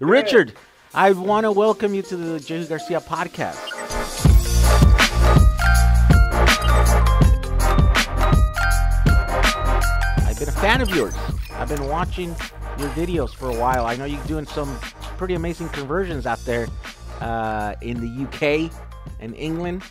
Richard, I want to welcome you to the Jehu Garcia podcast. I've been a fan of yours. I've been watching your videos for a while. I know you're doing some pretty amazing conversions out there uh, in the UK and England,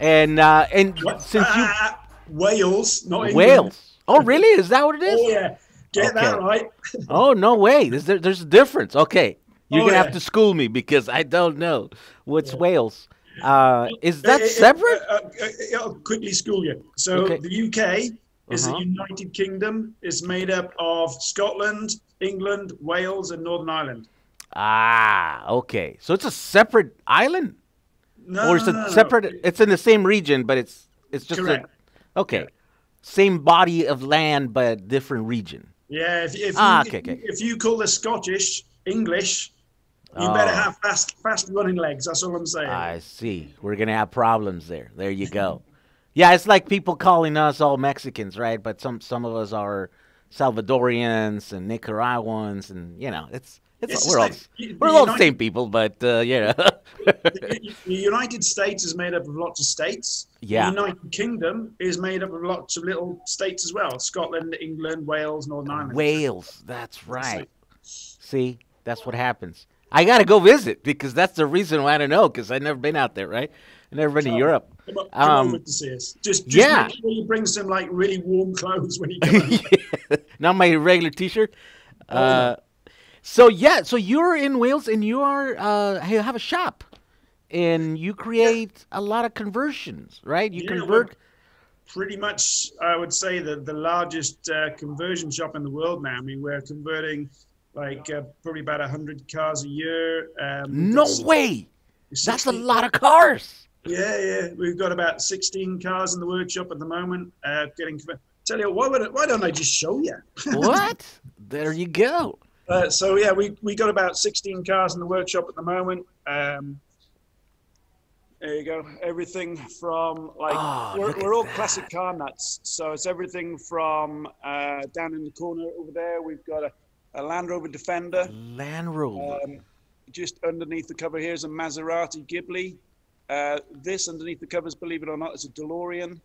and uh, and What? since you Ah, Wales, not England. Wales. Oh, really? Is that what it is? Oh yeah, get that right. Oh no way! There's there, there's a difference. Okay, you're Oh, gonna yeah. have to school me because I don't know what's Wales. Uh, is that Uh, uh, separate? uh, uh, uh, I'll quickly school you. So Okay. the UK is Uh-huh. the United Kingdom. is made up of Scotland, England, Wales, and Northern Ireland. Ah, okay. So it's a separate island, No, or is no, it no, no. separate? It's in the same region, but it's it's just Correct. a okay, same body of land but different region. Yeah, if, if, Ah, you, okay, okay. if you call the Scottish English, you better Oh. have fast, fast running legs. That's all I'm saying. I see. We're gonna have problems there. There you go. yeah, it's like people calling us all Mexicans, right? But some some of us are Salvadorians and Nicaraguans, and you know, it's it's, we're all like we're the all the same people, but uh, know, the United States is made up of lots of states. Yeah. The United Kingdom is made up of lots of little states as well: Scotland, England, Wales, Northern Ireland. Wales. That's right. See, that's what happens. I gotta go visit because that's the reason why I don't know because I've never been out there, right? I've never been to Oh. Europe. Come, up, come Um, to see us. Just, just yeah. make sure you bring some like really warm clothes when you come. Not my regular T-shirt. Oh, Uh, so yeah, so you're in Wales and you are uh, you have a shop, and you create a lot of conversions, right? You Yeah, convert. Pretty much, I would say that the largest uh, conversion shop in the world now. I mean, we're converting like uh, probably about hundred cars a year. Um, No way! That's a lot of cars. Yeah, yeah. We've got about 16 cars in the workshop at the moment. Uh, getting. Tell you what, why, would, why don't I just show you? what? There you go. Uh, so yeah, we we got about 16 cars in the workshop at the moment. Um, there you go. Everything from like Oh, we're, we're all that. classic car nuts. So it's everything from uh, down in the corner over there. We've got a, a Land Rover Defender. Land Rover. Um, just underneath the cover here is a Maserati Ghibli. Uh, this underneath the covers, believe it or not, is a DeLorean.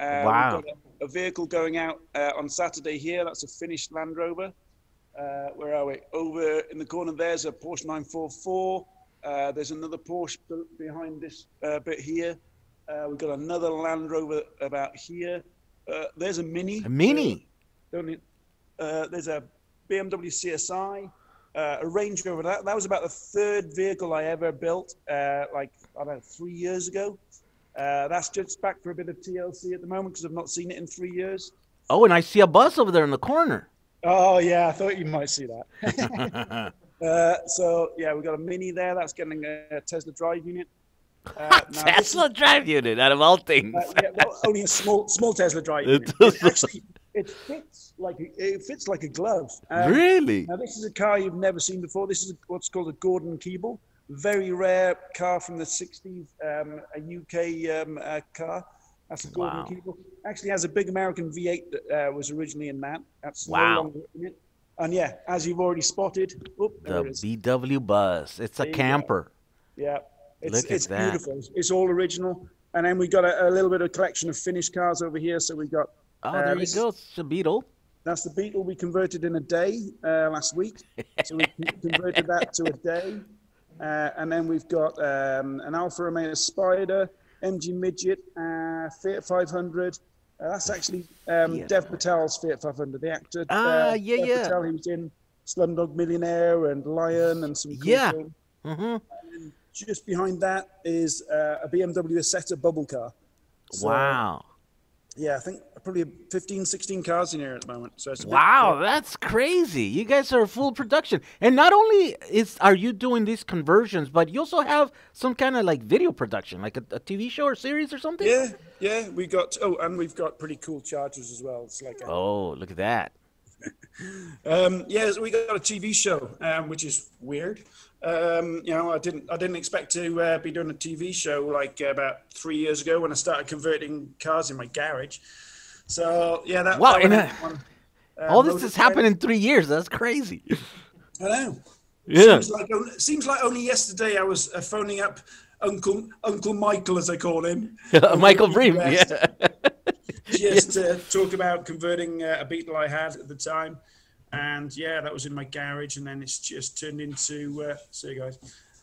Uh, Wow. We've got a, a vehicle going out uh, on Saturday here. That's a finished Land Rover. Uh, where are we? Over in the corner there's a Porsche 944. Uh, there's another Porsche behind this uh, bit here. Uh, we've got another Land Rover about here. Uh, there's a Mini. a mini. Need- uh, there's a BMW CSI, uh, a Range Rover. That, that was about the third vehicle I ever built, uh, like I don't know, three years ago. Uh, that's just back for a bit of TLC at the moment because I've not seen it in three years. Oh, and I see a bus over there in the corner. Oh yeah, I thought you might see that. uh, so yeah, we've got a Mini there. That's getting a Tesla drive unit. Uh, now this is- Tesla drive unit out of all things. Uh, yeah, well, only a small small Tesla drive. It unit. It actually it fits like it fits like a glove. Um, really? Now this is a car you've never seen before. This is what's called a Gordon Keeble, very rare car from the '60s, um, a UK um, uh, car. That's a Gordon Wow. Keeble. Actually has a big American V8 that uh, was originally in that. That's Wow. it. And yeah, as you've already spotted, The. VW bus. It's a There camper. Yeah, it's, Look at it's that. beautiful. It's, it's all original. And then we got a, a little bit of a collection of finished cars over here. So we got Oh, Uh, there you go. It's a Beetle. that's the Beetle we converted in a day uh, last week. So we converted that to a day. Uh, and then we've got um, an Alfa Romeo Spider, MG Midget, uh, Fiat 500. Uh, that's actually um, Fiat Dev Patel's Fiat 500, the actor. Ah, uh, yeah, Dev yeah. Patel, he was in Slumdog Millionaire and Lion and some cool Yeah. film. hmm Just behind that is uh, a BMW Isetta bubble car. So, wow. Yeah, I think probably 15, 16 cars in here at the moment. So a bit- Wow, that's crazy. You guys are full production. And not only is are you doing these conversions, but you also have some kind of like video production, like a, a TV show or series or something? Yeah, yeah, we got. Oh, and we've got pretty cool chargers as well. It's like, a, Oh, look at that. um, yeah, so we got a TV show, um, which is weird. Um, you know, I didn't, I didn't expect to uh, be doing a TV show like uh, about three years ago when I started converting cars in my garage. So yeah, that. Wow, that and, went uh. Uh, All this has happened in three years. That's crazy. I know. Yeah. Seems like, only- seems like only yesterday I was uh, phoning up Uncle Uncle Michael, as I call him. Michael Bream. Yeah. just to talk about converting uh, a Beetle I had at the time. And yeah, that was in my garage, and then it's just turned into. Uh, see you guys.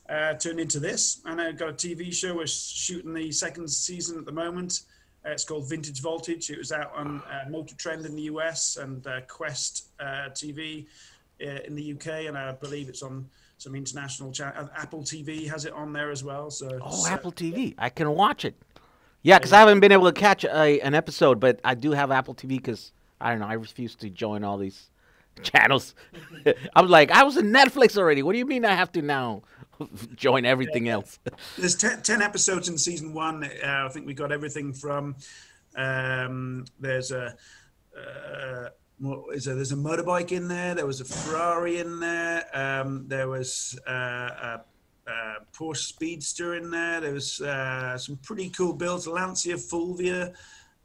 Uh, turned into this, and I've got a TV show. We're shooting the second season at the moment. Uh, it's called Vintage Voltage. It was out on uh, Motor Trend in the US and uh, Quest uh, TV uh, in the UK, and I believe it's on some international channel. Apple TV has it on there as well. So Oh, Apple TV. I can watch it. Yeah, because I haven't been able to catch a, an episode, but I do have Apple TV because I don't know. I refuse to join all these channels. I'm like, I was in Netflix already. What do you mean I have to now join everything else? There's ten, 10 episodes in season one. Uh, I think we got everything from. Um, there's a. Uh, what is there? There's a motorbike in there. There was a Ferrari in there. Um, there was uh, a, a Porsche Speedster in there. There was uh, some pretty cool builds. Lancia Fulvia.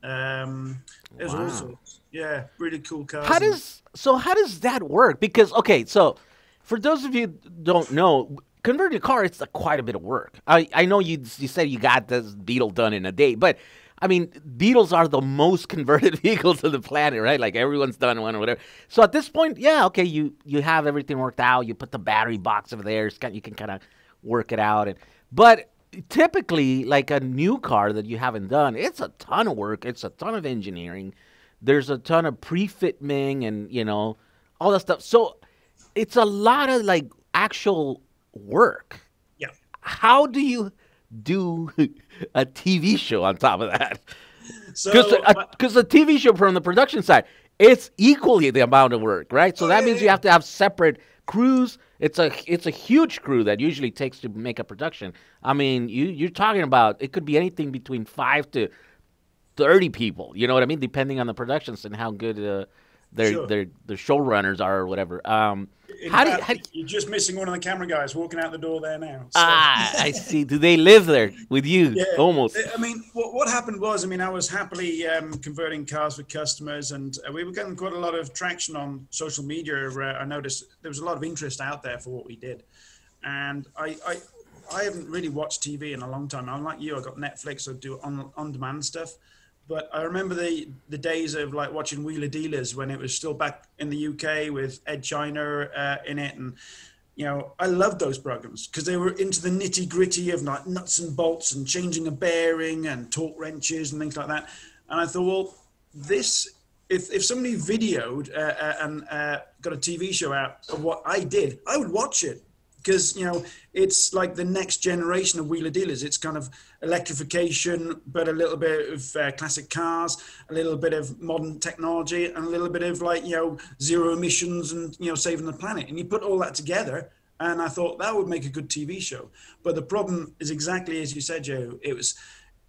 Um, there's Wow. all sorts. Yeah, really cool cars. How does so? How does that work? Because okay, so for those of you who don't know, converting a car it's a, quite a bit of work. I I know you you said you got this Beetle done in a day, but I mean Beetles are the most converted vehicles on the planet, right? Like everyone's done one or whatever. So at this point, yeah, okay, you you have everything worked out. You put the battery box over there. It's got, you can kind of work it out, and but typically like a new car that you haven't done, it's a ton of work. It's a ton of engineering there's a ton of pre-fitting and you know all that stuff. So it's a lot of like actual work. Yeah. how do you do a tv show on top of that? So, because uh, because the tv show from the production side it's equally the amount of work right? So that means you have to have separate crews. It's a it's a huge crew that usually takes to make a production. I mean you you're talking about it could be anything between five to 30 people. You know what I mean? Depending on the productions and how good uh, their Sure. their their showrunners are or whatever. Um, how do you, fact, how do you- you're just missing one of the camera guys walking out the door there now. so- ah? I see. Do they live there with you? Yeah, Almost. I mean, what, what happened was, I mean, I was happily um, converting cars for customers, and uh, we were getting quite a lot of traction on social media. Uh, I noticed there was a lot of interest out there for what we did, and I, I, I haven't really watched TV in a long time. I'm like you, I got Netflix, I do on on demand stuff. But I remember the the days of like watching Wheeler Dealers when it was still back in the UK with Ed China uh, in it, and you know, I loved those programs because they were into the nitty gritty of like nuts and bolts and changing a bearing and torque wrenches and things like that. And I thought, well, this, if, if somebody videoed uh, uh, and uh, got a TV show out of what I did, I would watch it because, you know, it's like the next generation of wheeler dealers. It's kind of electrification, but a little bit of uh, classic cars, a little bit of modern technology, and a little bit of like, you know, zero emissions and, you know, saving the planet. And you put all that together. And I thought that would make a good TV show. But the problem is exactly as you said, Joe. It was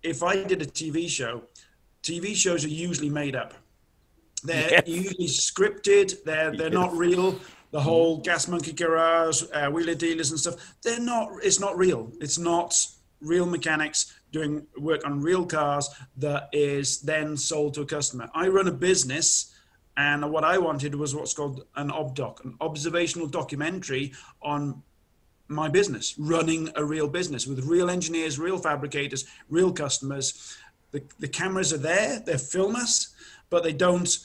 if I did a TV show, TV shows are usually made up. They're Yes. usually scripted. They're they're not real. The whole Gas Monkey Garage, uh, Wheeler Dealers and stuff. They're not. It's not real. It's not real mechanics doing work on real cars that is then sold to a customer. I run a business, and what I wanted was what's called an obdoc, an observational documentary on my business, running a real business with real engineers, real fabricators, real customers. The, the cameras are there, they film us, but they don't,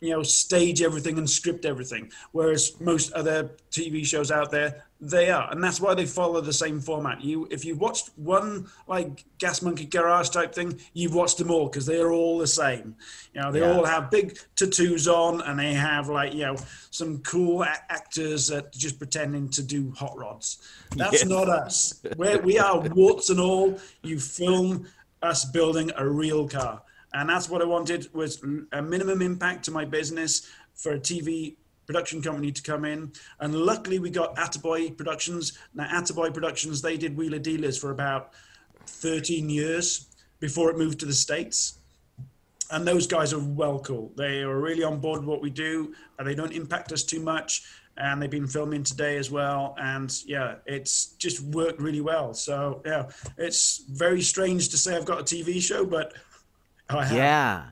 you know, stage everything and script everything. Whereas most other TV shows out there, they are, and that's why they follow the same format. You, if you've watched one like Gas Monkey Garage type thing, you've watched them all because they are all the same. You know, they Yeah. all have big tattoos on, and they have like you know some cool a- actors that just pretending to do hot rods. That's Yes. not us. We're, we are warts and all. You film us building a real car, and that's what I wanted was a minimum impact to my business for a TV production company to come in. And luckily, we got Attaboy Productions. Now, Attaboy Productions they did Wheeler Dealers for about 13 years before it moved to the states and those guys are well cool. They are really on board with what we do, and they don't impact us too much. And they've been filming today as well, and yeah, it's just worked really well. So yeah, it's very strange to say I've got a TV show, but Oh, have. Yeah.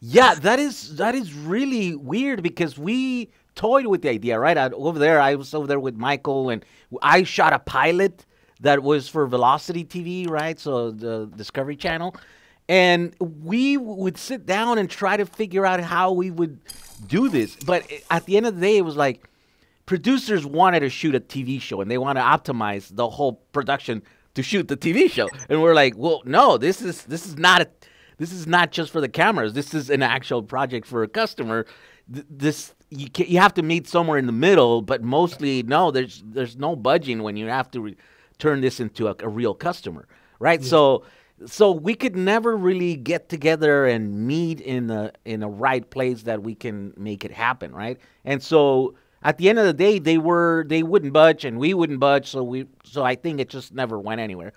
Yeah, that is that is really weird because we toyed with the idea, right? I, over there, I was over there with Michael, and I shot a pilot that was for Velocity TV, right? So the Discovery Channel, and we would sit down and try to figure out how we would do this. But at the end of the day, it was like producers wanted to shoot a TV show and they want to optimize the whole production to shoot the TV show. And we're like, well, no, this is this is not a this is not just for the cameras. This is an actual project for a customer. This you can, you have to meet somewhere in the middle, but mostly no. There's there's no budging when you have to turn this into a, a real customer, right? Yeah. So so we could never really get together and meet in the in a right place that we can make it happen, right? And so at the end of the day, they were they wouldn't budge and we wouldn't budge. So we so I think it just never went anywhere.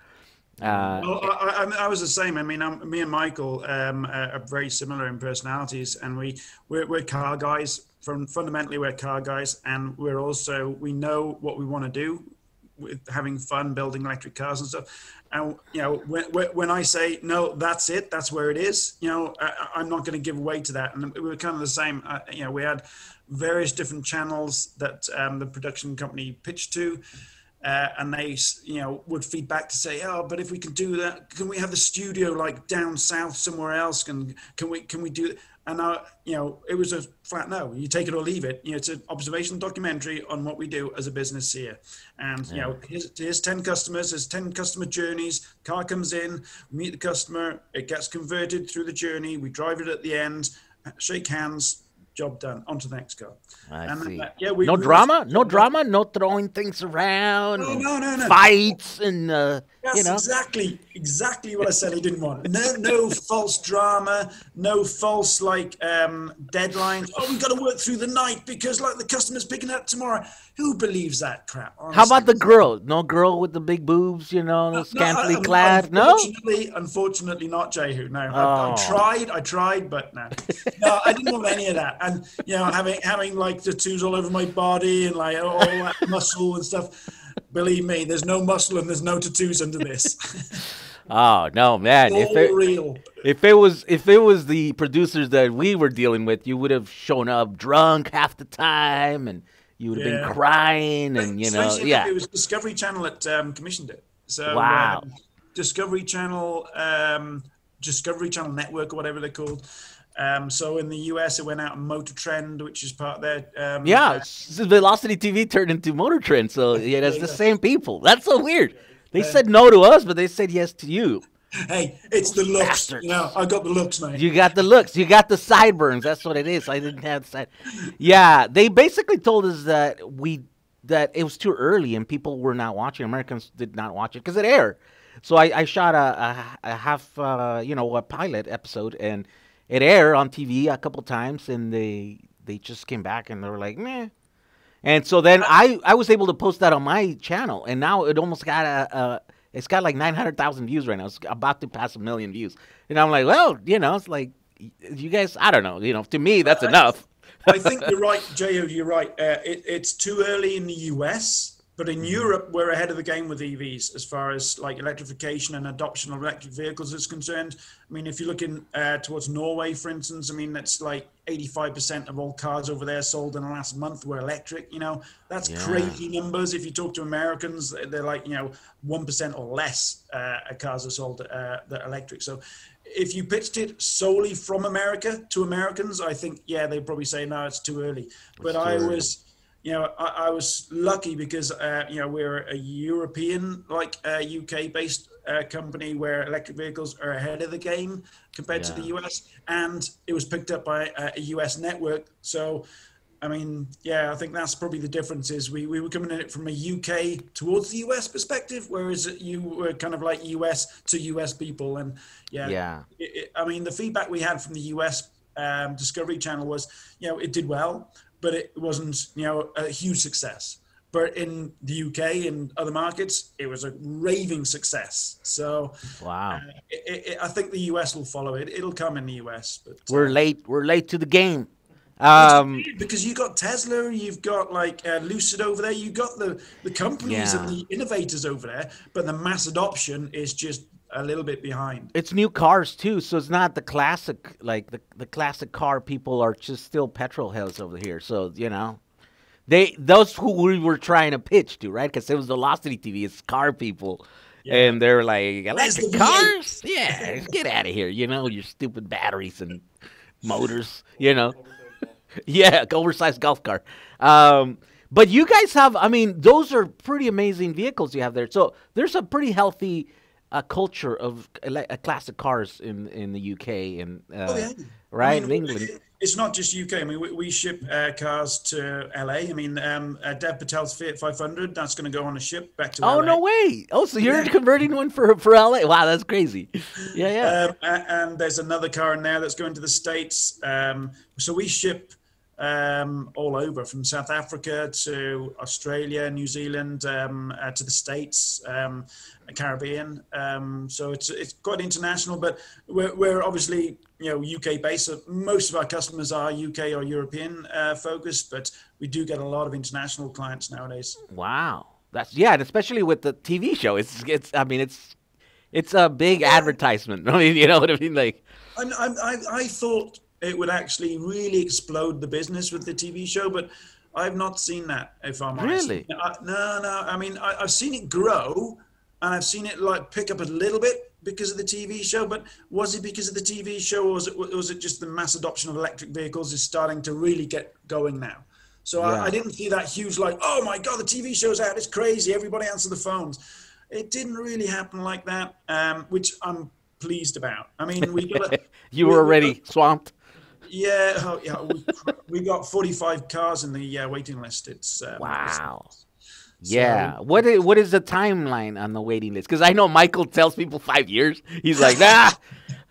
Uh, well, I, I, I, was the same. I mean, I'm, me and Michael um, are very similar in personalities, and we we're, we're car guys. From fundamentally, we're car guys, and we're also we know what we want to do with having fun building electric cars and stuff. And you know, when, when I say no, that's it, that's where it is. You know, I, am not going to give way to that. And we were kind of the same. Uh, you know, we had various different channels that um, the production company pitched to. Uh, and they, you know, would feed back to say, "Oh, but if we can do that, can we have the studio like down south somewhere else? Can can we can we do?" And I, you know, it was a flat no. You take it or leave it. You know, it's an observational documentary on what we do as a business here. And yeah. you know, here's, here's ten customers. There's ten customer journeys. Car comes in, meet the customer. It gets converted through the journey. We drive it at the end, shake hands, job done. On to the next car. I and, see. Uh, yeah, we, no we drama, no drama, no throwing things around. No, no, no, no. Fights and uh, yes, you know. exactly, exactly what I said. I didn't want. No, no false drama, no false like um, deadlines. Oh, we've got to work through the night because like the customer's picking up tomorrow. Who believes that crap? Honestly? How about the girl? No girl with the big boobs, you know, no, scantily no, clad. Unfortunately, no, unfortunately, not Jehu. No, oh. I, I, tried, I tried, but no, no, I didn't want any of that. And you know, having having like tattoos all over my body and like all that muscle and stuff. Believe me, there's no muscle and there's no tattoos under this. oh no, man! if it, if it was if it was the producers that we were dealing with, you would have shown up drunk half the time and you would have yeah. been crying and you know, yeah. It was Discovery Channel that um, commissioned it. So wow, um, Discovery Channel, um, Discovery Channel Network or whatever they're called. Um, so in the US, it went out on Motor Trend, which is part of their. Um, yeah, uh, Velocity TV turned into Motor Trend, so yeah, that's the same people. That's so weird. They said no to us, but they said yes to you. Hey, it's the looks. Bastards. You know, I got the looks, man. You got the looks. You got the sideburns. That's what it is. I didn't have side. Yeah, they basically told us that we that it was too early and people were not watching. Americans did not watch it because it aired. So I, I shot a, a, a half, uh, you know, a pilot episode, and it aired on TV a couple times, and they they just came back and they were like, meh. And so then I I was able to post that on my channel, and now it almost got a, a it's got like nine hundred thousand views right now. It's about to pass a million views, and I'm like, well, you know, it's like you guys, I don't know, you know, to me that's enough. I think you're right, Jo. You're right. Uh, it, it's too early in the US but in Europe, we're ahead of the game with EVs as far as like electrification and adoption of electric vehicles is concerned. I mean, if you're looking uh, towards Norway, for instance, I mean, that's like 85% of all cars over there sold in the last month were electric. You know, that's yeah. crazy numbers. If you talk to Americans, they're like, you know, 1% or less uh, cars are sold uh, that are electric. So if you pitched it solely from America to Americans, I think, yeah, they'd probably say, no, it's too early. But I was you know, I, I was lucky because uh, you know we're a European, like uh, UK based uh, company where electric vehicles are ahead of the game compared yeah. to the US, and it was picked up by a, a US network. So, I mean, yeah, I think that's probably the difference. Is we, we were coming at it from a UK towards the US perspective, whereas you were kind of like US to US people, and yeah, yeah. It, it, I mean, the feedback we had from the US um, Discovery Channel was, you know, it did well but it wasn't you know a huge success. But in the UK and other markets, it was a raving success. So wow, uh, it, it, I think the US will follow it. It'll come in the US. But we're uh, late. We're late to the game. Um, because you've got Tesla, you've got like uh, Lucid over there, You've got the the companies yeah. and the innovators over there, but the mass adoption is just a little bit behind. It's new cars too, so it's not the classic like the the classic car people are just still petrol heads over here. So you know, they those who we were trying to pitch to, right? Because it was Velocity TV, it's car people. Yeah. And they're like, electric cars? Yeah, get out of here. You know, your stupid batteries and motors, you know. yeah, oversized golf car. Um, but you guys have, I mean, those are pretty amazing vehicles you have there. So there's a pretty healthy uh, culture of classic cars in in the UK and uh, oh, yeah. right I mean, in England it's not just UK. I mean, we, we ship uh, cars to LA. I mean, um, uh, Dev Patel's Fiat 500, that's going to go on a ship back to oh, LA. no way. Oh, so you're yeah. converting one for, for LA. Wow, that's crazy. Yeah, yeah. Um, and there's another car in there that's going to the States. Um, so we ship um, all over from South Africa to Australia, New Zealand, um, uh, to the States, um, Caribbean. Um, so it's it's quite international, but we're, we're obviously you know UK based. So most of our customers are UK or European uh, focused, but we do get a lot of international clients nowadays. Wow, that's yeah, and especially with the TV show. It's it's I mean it's it's a big advertisement. I mean, you know what I mean? Like, I I I thought it would actually really explode the business with the TV show. But I've not seen that. If I'm honest, really, I, no, no. I mean, I, have seen it grow, and I've seen it like pick up a little bit because of the TV show. But was it because of the TV show, or was it was it just the mass adoption of electric vehicles is starting to really get going now? So yeah. I, I didn't see that huge like, oh my god, the TV show's out. It's crazy. Everybody answer the phones. It didn't really happen like that, um, which I'm pleased about. I mean, we got. you were already swamped. Yeah, oh, yeah, we, we, got 45 cars in the uh, waiting list. It's um, wow. So, yeah. What is, what is the timeline on the waiting list? Because I know Michael tells people five years. He's like, ah,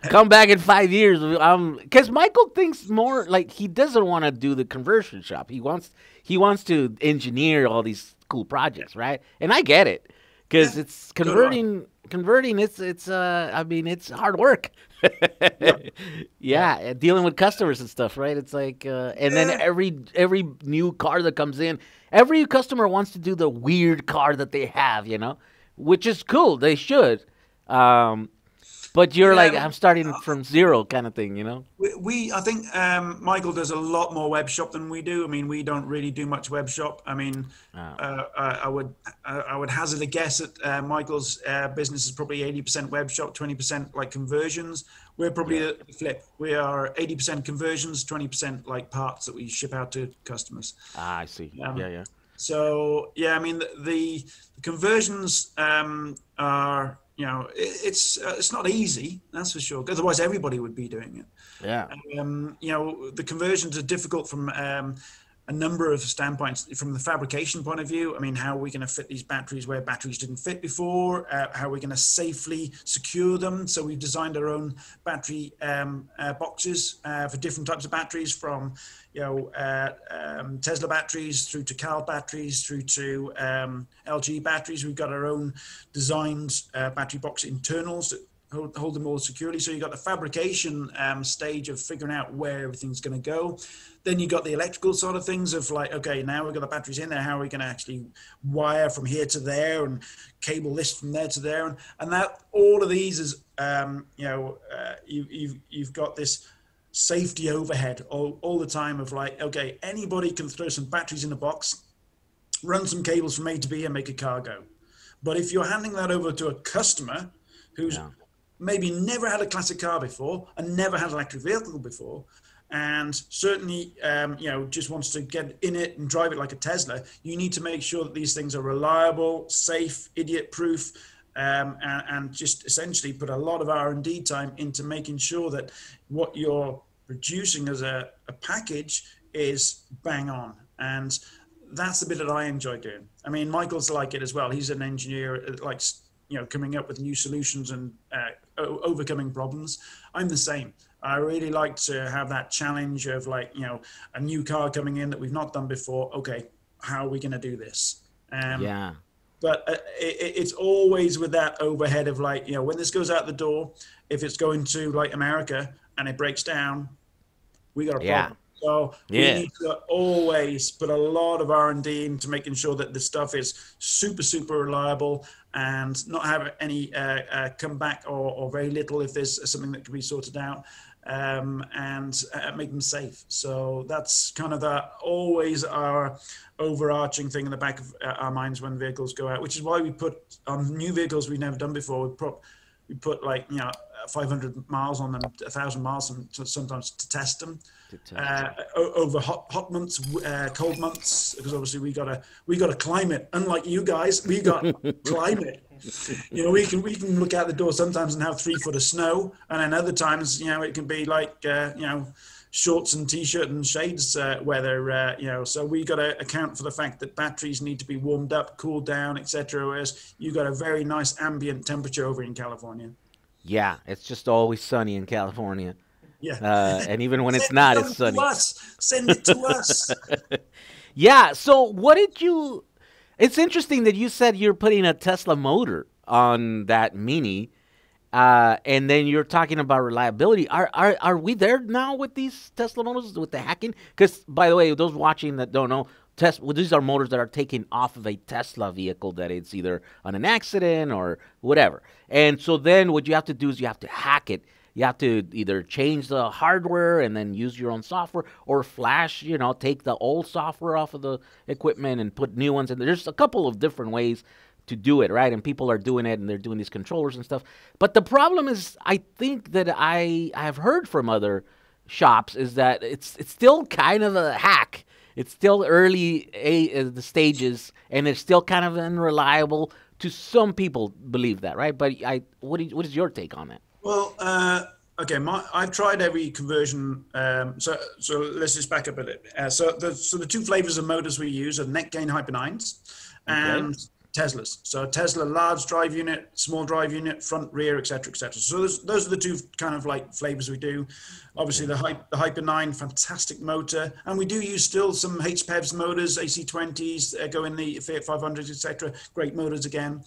come back in five years. Um, because Michael thinks more like he doesn't want to do the conversion shop. He wants he wants to engineer all these cool projects, right? And I get it because yeah. it's converting converting. It's it's uh, I mean, it's hard work yeah. yeah, dealing with customers and stuff, right? It's like, uh, and then every every new car that comes in, every customer wants to do the weird car that they have, you know, which is cool. They should. Um, but you're yeah, like I'm starting uh, from zero kind of thing, you know. We, we I think um, Michael does a lot more web shop than we do. I mean, we don't really do much web shop. I mean, oh. uh, I, would I would hazard a guess that uh, Michael's uh, business is probably 80% web shop, 20% like conversions. We're probably yeah. the flip. We are 80% conversions, 20% like parts that we ship out to customers. Ah, I see. Um, yeah, yeah. So yeah, I mean the, the conversions um, are you know, it, it's uh, it's not easy, that's for sure. Otherwise, everybody would be doing it. Yeah. Um, you know, the conversions are difficult from um, a number of standpoints. From the fabrication point of view, I mean, how are we going to fit these batteries where batteries didn't fit before? Uh, how are we going to safely secure them? So we've designed our own battery um, uh, boxes uh, for different types of batteries, from you know uh, um, Tesla batteries through to Cal batteries through to um, LG batteries. We've got our own designed uh, battery box internals that hold, hold them all securely. So you've got the fabrication um, stage of figuring out where everything's going to go. Then you've got the electrical sort of things of like, okay, now we've got the batteries in there. How are we going to actually wire from here to there and cable this from there to there? And, and that all of these is, um, you know, uh, you, you've, you've got this safety overhead all, all the time of like, okay, anybody can throw some batteries in a box, run some cables from A to B and make a car go. But if you're handing that over to a customer who's yeah maybe never had a classic car before and never had an electric vehicle before. And certainly um, you know just wants to get in it and drive it like a tesla. You need to make sure that these things are reliable safe idiot proof um, and, and, just essentially put a lot of r&d time into making sure that what you're producing as a, a package is bang on. And that's the bit that i enjoy doing. I mean michael's like it as well. He's an engineer likes you know coming up with new solutions and uh, overcoming problems. I'm the same. I really like to have that challenge of like you know a new car coming in that we've not done before. Okay how are we going to do this? Um, yeah. but uh, it, it's always with that overhead of like you know when this goes out the door if it's going to like america and it breaks down we got a problem. Yeah. So yeah. we need to always put a lot of R and D into making sure that the stuff is super, super reliable and not have any uh, uh, come back or, or, very little if there's something that can be sorted out. um, and uh, make them safe. So that's kind of the always our overarching thing in the back of uh, our minds when vehicles go out, which is why we put on new vehicles we've never done before. We we put like you know 500 miles on them, 1,000 miles sometimes to test them. Uh, over hot hot months, uh, cold months, because obviously we got a we got a climate. Unlike you guys, we got climate. You know, we can we can look out the door sometimes and have three foot of snow, and then other times, you know, it can be like uh, you know shorts and t-shirt and shades uh, weather uh, you know so we got to account for the fact that batteries need to be warmed up cooled down etc whereas you got a very nice ambient temperature over in california yeah, it's just always sunny in California. Yeah. Uh, and even when it's not, it's sunny. us. Send it to us. yeah. So, what did you? It's interesting that you said you're putting a Tesla motor on that Mini, uh, and then you're talking about reliability. Are are are we there now with these Tesla motors with the hacking? Because by the way, those watching that don't know, Tesla, well, these are motors that are taken off of a Tesla vehicle that it's either on an accident or whatever. And so then what you have to do is you have to hack it. You have to either change the hardware and then use your own software or flash, you know, take the old software off of the equipment and put new ones in. There's a couple of different ways to do it, right? And people are doing it and they're doing these controllers and stuff. But the problem is I think that I I've heard from other shops is that it's it's still kind of a hack it's still early a, uh, the stages, and it's still kind of unreliable. To some people, believe that, right? But I, what is, what is your take on that? Well, uh, okay, my, I've tried every conversion. Um, so, so let's just back up a bit. Uh, so, the so the two flavors of motors we use are NetGain Hyper nines, and okay. Teslas. So Tesla large drive unit, small drive unit, front, rear, etc., etc. So those, those are the two kind of like flavors we do. Obviously the, Hy- the Hyper 9, fantastic motor, and we do use still some HPEVs motors, AC20s uh, go in the Fiat 500s, etc. Great motors again.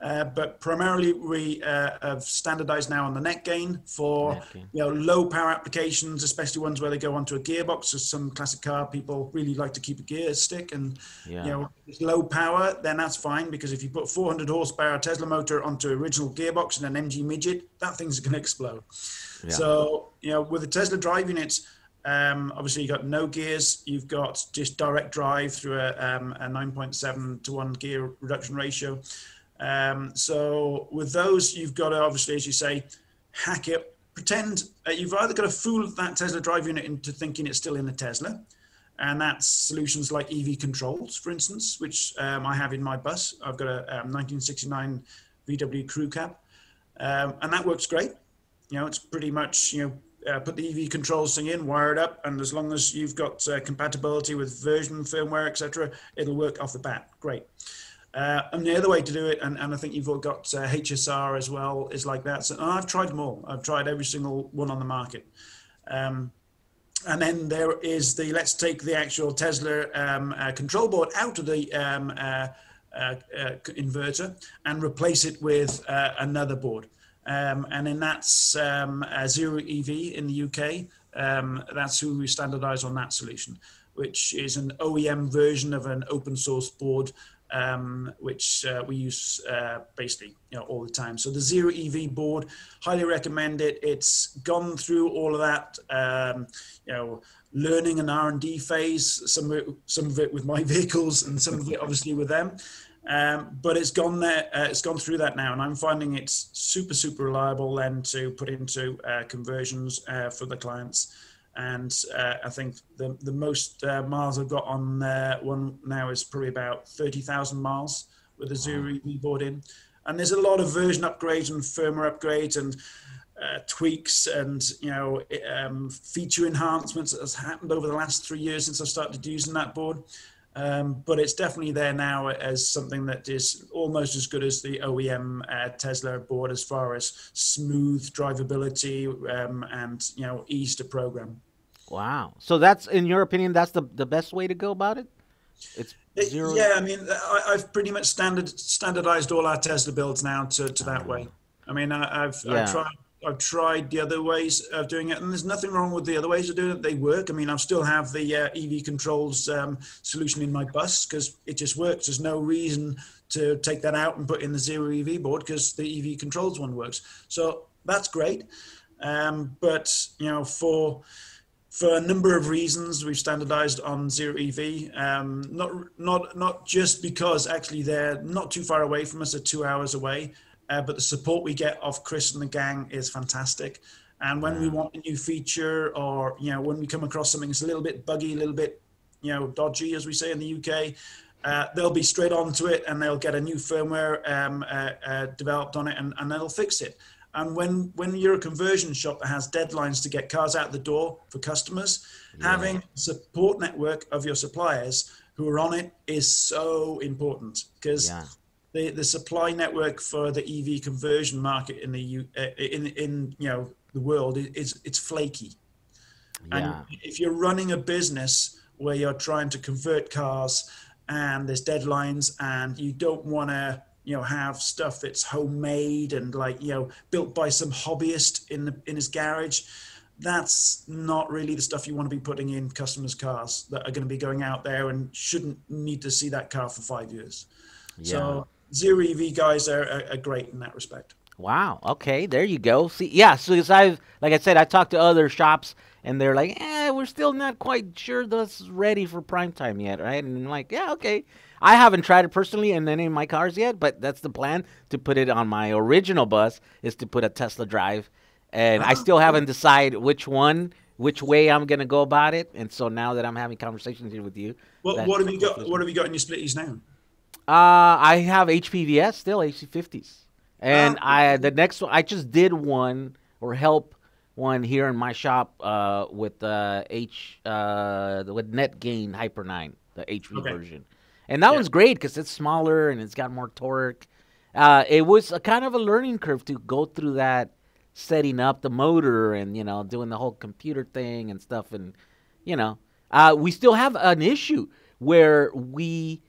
Uh, but primarily we uh, have standardized now on the NetGain for NetGain. you know low power applications, especially ones where they go onto a gearbox. So some classic car people really like to keep a gear stick, and yeah. you know it's low power, then that's fine because if you put 400 horsepower Tesla motor onto original gearbox and an MG midget, that thing's going to explode. Yeah. So you know with the Tesla drive units. Um, obviously, you've got no gears. You've got just direct drive through a, um, a 9.7 to 1 gear reduction ratio. Um, so with those, you've got to obviously, as you say, hack it. Pretend uh, you've either got to fool that Tesla drive unit into thinking it's still in the Tesla, and that's solutions like EV controls, for instance, which um, I have in my bus. I've got a um, 1969 VW crew cab, um, and that works great. You know, it's pretty much you know uh, put the EV controls thing in, wire it up, and as long as you've got uh, compatibility with version firmware, etc., it'll work off the bat. Great. Uh, and the other way to do it, and, and I think you've got uh, HSR as well, is like that. So I've tried them all. I've tried every single one on the market. Um, and then there is the let's take the actual Tesla um, uh, control board out of the um, uh, uh, uh, inverter and replace it with another board. Um, and then that's um, Zero EV in the UK. Um, that's who we standardize on that solution, which is an OEM version of an open source board um, which uh, we use uh, basically you know all the time. So the zero EV board, highly recommend it. It's gone through all of that, um, you know, learning and R and D phase. Some of it, some of it with my vehicles, and some of it obviously with them. Um, but it's gone there. Uh, it's gone through that now, and I'm finding it's super super reliable then to put into uh, conversions uh, for the clients and uh, I think the the most uh, miles I've got on uh, one now is probably about thirty thousand miles with a Zero EV board in, and there's a lot of version upgrades and firmware upgrades and uh, tweaks and you know um, feature enhancements that has happened over the last three years since I started using that board. Um, but it's definitely there now as something that is almost as good as the OEM uh, Tesla board as far as smooth drivability um, and you know ease to program. Wow. So that's, in your opinion, that's the, the best way to go about it? It's zero. Yeah, I mean, I, have pretty much standard standardized all our Tesla builds now to, to that way. I mean, I, have yeah. I've tried I've tried the other ways of doing it, and there's nothing wrong with the other ways of doing it. They work. I mean, I still have the uh, EV controls um, solution in my bus because it just works. There's no reason to take that out and put in the zero EV board because the EV controls one works. So that's great. Um, but you know, for for a number of reasons, we've standardized on zero EV. Um, not not not just because actually they're not too far away from us, they're two hours away, uh, but the support we get off Chris and the gang is fantastic. And when we want a new feature, or you know, when we come across something that's a little bit buggy, a little bit you know dodgy, as we say in the UK, uh, they'll be straight onto it and they'll get a new firmware um, uh, uh, developed on it, and, and they'll fix it. And when when you're a conversion shop that has deadlines to get cars out the door for customers, yeah. having a support network of your suppliers who are on it is so important because yeah. the the supply network for the EV conversion market in the U, uh, in in you know the world is it's flaky. Yeah. And if you're running a business where you're trying to convert cars and there's deadlines and you don't want to you know have stuff that's homemade and like you know built by some hobbyist in the in his garage that's not really the stuff you want to be putting in customers cars that are going to be going out there and shouldn't need to see that car for five years yeah. so zero ev guys are, are, are great in that respect Wow. Okay. There you go. See, yeah. So I, like I said, I talked to other shops, and they're like, "Eh, we're still not quite sure that's ready for prime time yet, right?" And I'm like, "Yeah, okay." I haven't tried it personally in any of my cars yet, but that's the plan to put it on my original bus is to put a Tesla Drive, and I still haven't decided which one, which way I'm gonna go about it. And so now that I'm having conversations here with you, what, what have you got? What have you got in your splitties now? Uh, I have HPEVs still AC50s, and uh, I the next one I just did one or help one here in my shop uh, with uh, H uh, with NetGain Hyper Nine, the HV okay. version and that yeah. one's great because it's smaller and it's got more torque. Uh, it was a kind of a learning curve to go through that, setting up the motor and you know doing the whole computer thing and stuff, and you know, uh, we still have an issue where we,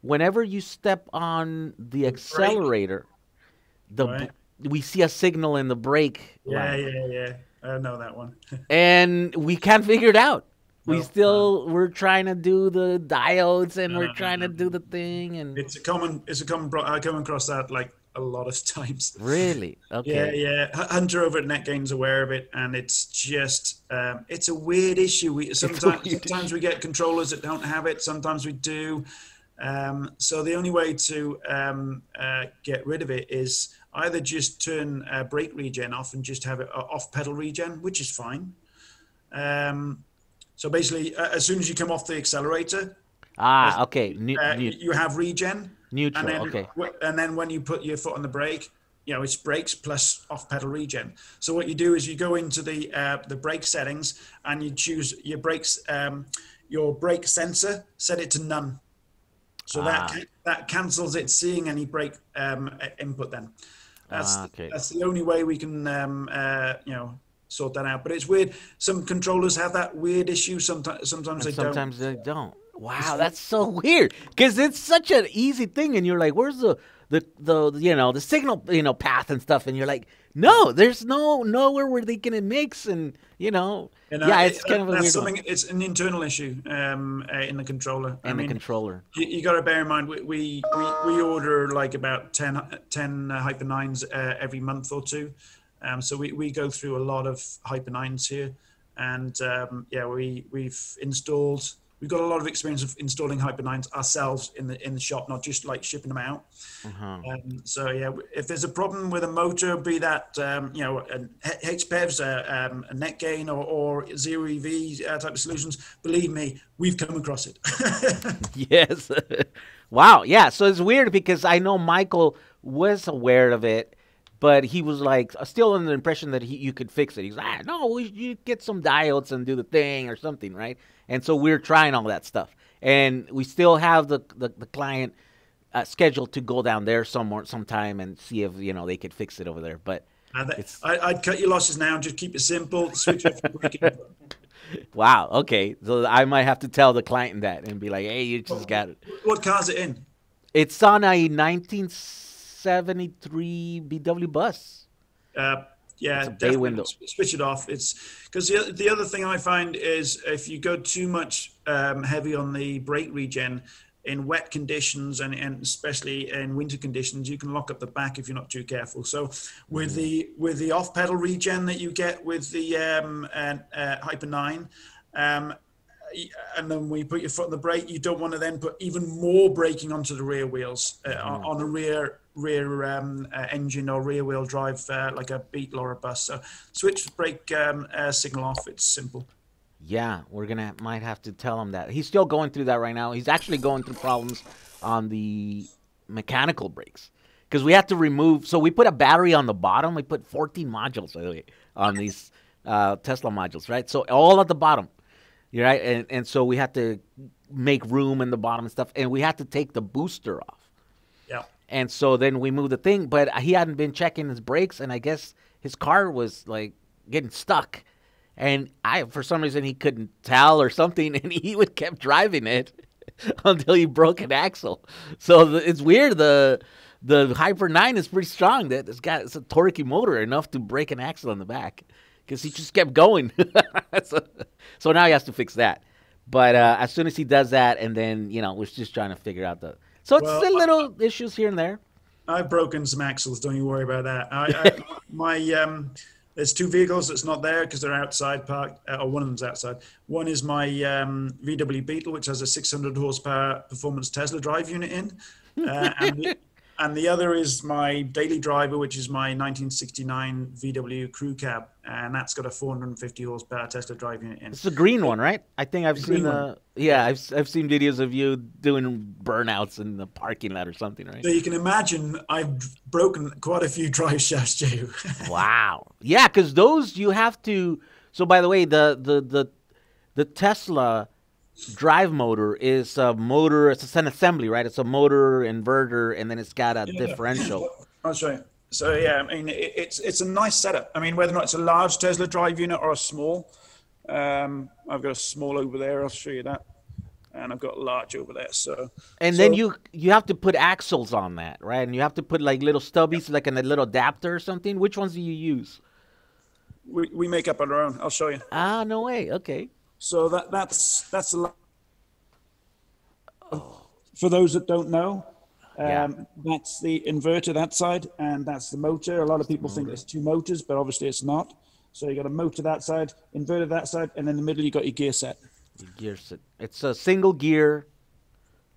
whenever you step on the accelerator, the right. we see a signal in the brake. Yeah, line. yeah, yeah. I know that one. and we can't figure it out we still we're trying to do the diodes and we're trying to do the thing and it's a common it's a common i come across that like a lot of times. Really? Okay. Yeah yeah. Hunter over at NetGain's aware of it and it's just um, it's a weird issue. We sometimes weird. sometimes we get controllers that don't have it. Sometimes we do. Um, so the only way to um, uh, get rid of it is either just turn uh, brake regen off and just have it uh, off pedal regen which is fine. Um, so basically, uh, as soon as you come off the accelerator, ah, okay, New, uh, you have regen. Neutral, and then, okay. And then when you put your foot on the brake, you know it's brakes plus off pedal regen. So what you do is you go into the uh, the brake settings and you choose your brakes, um, your brake sensor, set it to none. So ah. that that cancels it seeing any brake um, input. Then that's ah, okay. that's the only way we can um, uh, you know sort that out. But it's weird. Some controllers have that weird issue. Sometimes, sometimes they sometimes don't. they don't. Wow, that's so weird because it's such an easy thing, and you're like, "Where's the the the you know the signal you know path and stuff?" And you're like, "No, there's no nowhere where they can mix and you know." And, uh, yeah, it's kind of a weird something. One. It's an internal issue um, uh, in the controller. In I the mean, controller, you, you got to bear in mind we, we we, we order like about 10, 10 uh, Hyper Nines uh, every month or two. Um, so we, we go through a lot of Hyper 9s here. And um, yeah, we, we've installed, we've got a lot of experience of installing Hyper 9s ourselves in the, in the shop, not just like shipping them out. Uh-huh. Um, so yeah, if there's a problem with a motor, be that, um, you know, a HPEVs, a, um, a NetGain or, or Zero EV uh, type of solutions, believe me, we've come across it. yes. wow. Yeah. So it's weird because I know Michael was aware of it but he was like still under the impression that he, you could fix it. He's like, ah, no, you get some diodes and do the thing or something, right? And so we're trying all that stuff, and we still have the the, the client uh, scheduled to go down there somewhere sometime and see if you know they could fix it over there. But I, would cut your losses now and just keep it simple. Switch off Wow. Okay. So I might have to tell the client that and be like, "Hey, you just got it." What car's it in? It's on a 19. 73 VW bus. Uh, yeah, bay window. Switch it off. It's because the, the other thing I find is if you go too much um, heavy on the brake regen, in wet conditions and, and especially in winter conditions, you can lock up the back if you're not too careful. So with mm-hmm. the with the off pedal regen that you get with the um, uh, uh, Hyper Nine. Um, and then when you put your foot on the brake, you don't want to then put even more braking onto the rear wheels uh, mm-hmm. on a rear rear um, uh, engine or rear wheel drive uh, like a Beetle or a bus. So switch brake um, uh, signal off. It's simple. Yeah, we're gonna might have to tell him that he's still going through that right now. He's actually going through problems on the mechanical brakes because we have to remove. So we put a battery on the bottom. We put 14 modules on these uh, Tesla modules, right? So all at the bottom, right? And and so we have to make room in the bottom and stuff, and we have to take the booster off. And so then we move the thing, but he hadn't been checking his brakes, and I guess his car was like getting stuck and I for some reason he couldn't tell or something, and he would kept driving it until he broke an axle. So the, it's weird. The the Hyper Nine is pretty strong. That it's got it's a torquey motor enough to break an axle in the back because he just kept going. so, so, now he has to fix that. But uh, as soon as he does that, and then you know we're just trying to figure out the. So it's well, still little uh, issues here and there. I've broken some axles. Don't you worry about that. I, I my um there's two vehicles that's not there because they're outside parked, uh, or one of them's outside. One is my um, VW Beetle, which has a 600 horsepower performance Tesla drive unit in, uh, and, the, and the other is my daily driver, which is my 1969 VW Crew Cab, and that's got a 450 horsepower Tesla drive unit in. It's the green one, right? I think I've the seen the yeah, I've I've seen videos of you doing burnouts in the parking lot or something, right? So you can imagine I've broken quite a few drive shafts too. wow. Yeah, because those you have to. So by the way, the the the the Tesla drive motor is a motor. It's an assembly, right? It's a motor inverter, and then it's got a yeah. differential. Show you. So yeah, I mean it's it's a nice setup. I mean whether or not it's a large Tesla drive unit or a small. Um, I've got a small over there. I'll show you that, and I've got a large over there. So and so, then you you have to put axles on that, right? And you have to put like little stubbies, like in a little adapter or something. Which ones do you use? We we make up on our own. I'll show you. Ah, no way. Okay. So that that's that's a lot. Oh. For those that don't know, um, yeah. that's the inverter that side, and that's the motor. A lot of people think there's two motors, but obviously it's not. So you got a motor that side, inverter that side, and in the middle you got your gear set. Your gear set. It's a single gear,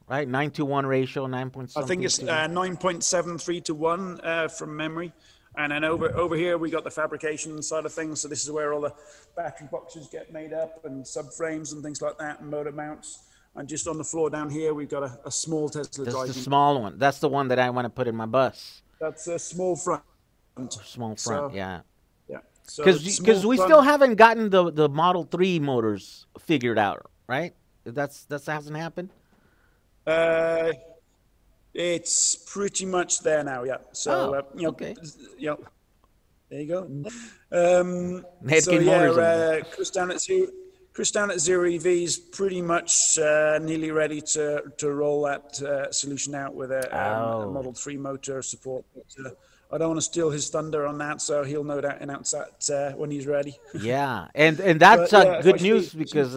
right? Nine to one ratio, nine point. I think it's uh, nine point seven three to one uh, from memory. And then over over here we got the fabrication side of things. So this is where all the battery boxes get made up and subframes and things like that, and motor mounts. And just on the floor down here we've got a, a small Tesla. That's the small one. That's the one that I want to put in my bus. That's a small front. Small front, so, yeah. Yeah. Because so because we front. still haven't gotten the the Model Three motors figured out, right? That's that hasn't happened. Uh, it's pretty much there now, yeah. So, oh, uh, you know, okay. You know, there you go. Um, so, yeah, uh, Chris down at Zero, Chris down at Zero EV is pretty much uh, nearly ready to, to roll that uh, solution out with a, um, oh. a, Model 3 motor support. But, uh, I don't want to steal his thunder on that, so he'll no doubt announce that uh, when he's ready. yeah, and and that's but, yeah, good news because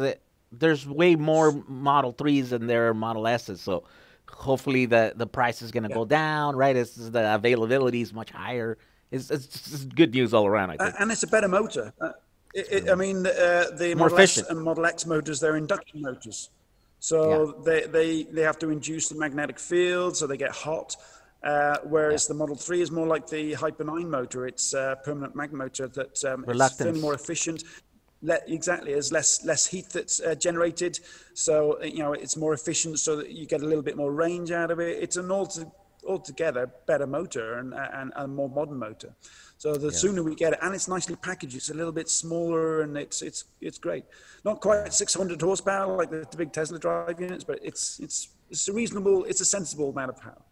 there's way more Model 3s than there are Model S's, so hopefully the the price is going to yeah. go down, right? It's, the availability is much higher. It's, it's, it's, good news all around, I think. And it's a better motor. Uh, it, it, I mean, uh, the More Model efficient. S and Model X motors, they're induction motors. So yeah. they, they, they have to induce the magnetic field, so they get hot. Uh, whereas yeah. the Model 3 is more like the Hyper 9 motor. It's a permanent mag motor that um, is more efficient let, exactly there's less less heat that's uh, generated. So you know it's more efficient so that you get a little bit more range out of it. It's an alto, altogether better motor and, and, a more modern motor. So the yeah. sooner we get it and it's nicely packaged it's a little bit smaller and it's it's it's great. Not quite 600 horsepower like the, the big tesla drive units but it's it's it's a reasonable it's a sensible amount of power.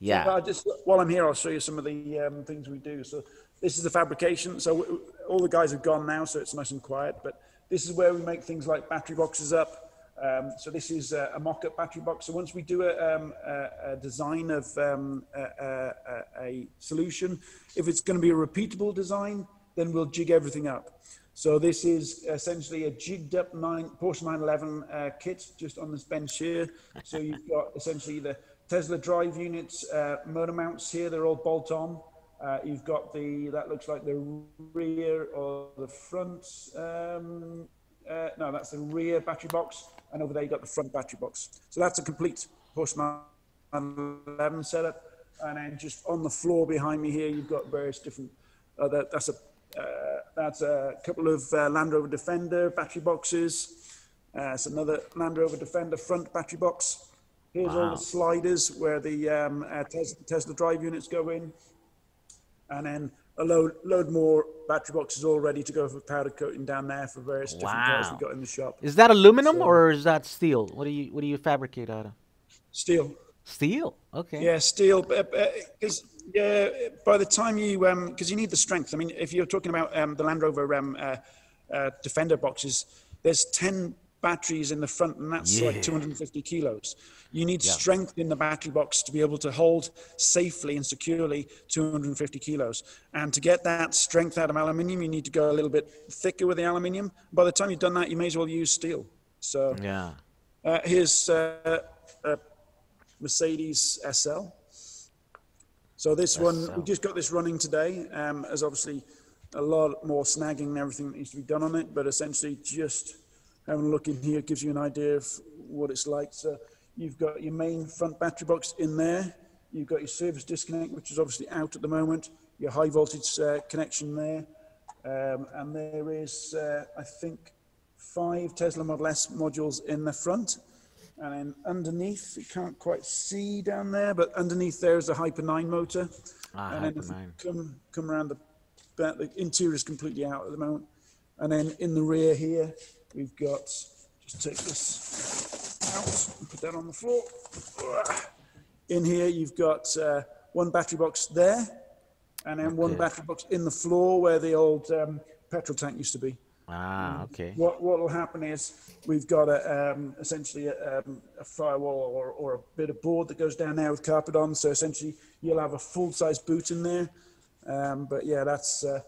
Yeah. So just while i'm here i'll show you some of the um, things we do. So this is the fabrication. So all the guys have gone now, so it's nice and quiet. But this is where we make things like battery boxes up. Um, so this is a, a, mock-up battery box. So once we do a, um, a, a design of um, a, solution, if it's going to be a repeatable design, then we'll jig everything up. So this is essentially a jigged up nine, Porsche 911 uh, kit just on this bench here. So you've got essentially the Tesla drive units, uh, motor mounts here. They're all bolt on. Uh, you've got the that looks like the rear or the front. Um, uh, no, that's the rear battery box, and over there you've got the front battery box. So that's a complete Porsche 911 setup. And then just on the floor behind me here, you've got various different. Uh, that, that's a uh, that's a couple of uh, Land Rover Defender battery boxes. Uh, it's another Land Rover Defender front battery box. Here's wow. all the sliders where the um, Tesla, Tesla drive units go in. And then a load, load more battery boxes all ready to go for powder coating down there for various different wow. cars we got in the shop. Is that aluminum so, or is that steel? What do you what do you fabricate out of? Steel. Steel. Okay. Yeah, steel. Because yeah, by the time you, because um, you need the strength. I mean, if you're talking about um, the Land Rover um, uh, uh, Defender boxes, there's 10 batteries in the front, and that's yeah. like 250 kilos. You need yeah. strength in the battery box to be able to hold safely and securely 250 kilos. And to get that strength out of aluminium, you need to go a little bit thicker with the aluminium. By the time you've done that, you may as well use steel. So yeah, uh, here's uh, a Mercedes SL. So this one, we just got this running today. Um, there's obviously a lot more snagging and everything that needs to be done on it, but essentially just having a look in here gives you an idea of what it's like. So you've got your main front battery box in there. You've got your service disconnect, which is obviously out at the moment. Your high voltage uh, connection there. Um, and there is, uh, I think, five Tesla Model S modules in the front. And then underneath, you can't quite see down there, but underneath there is a Hyper 9 motor. Ah, and Hyper 9. Come, come around the the interior is completely out at the moment. And then in the rear here, we've got, just take this out and put that on the floor. In here, you've got uh, one battery box there, and then okay. one battery box in the floor where the old um, petrol tank used to be. Ah, okay. What what will happen is we've got a um, essentially a, um, a, firewall or, or a bit of board that goes down there with carpet on. So essentially you'll have a full size boot in there. Um, but yeah, that's uh,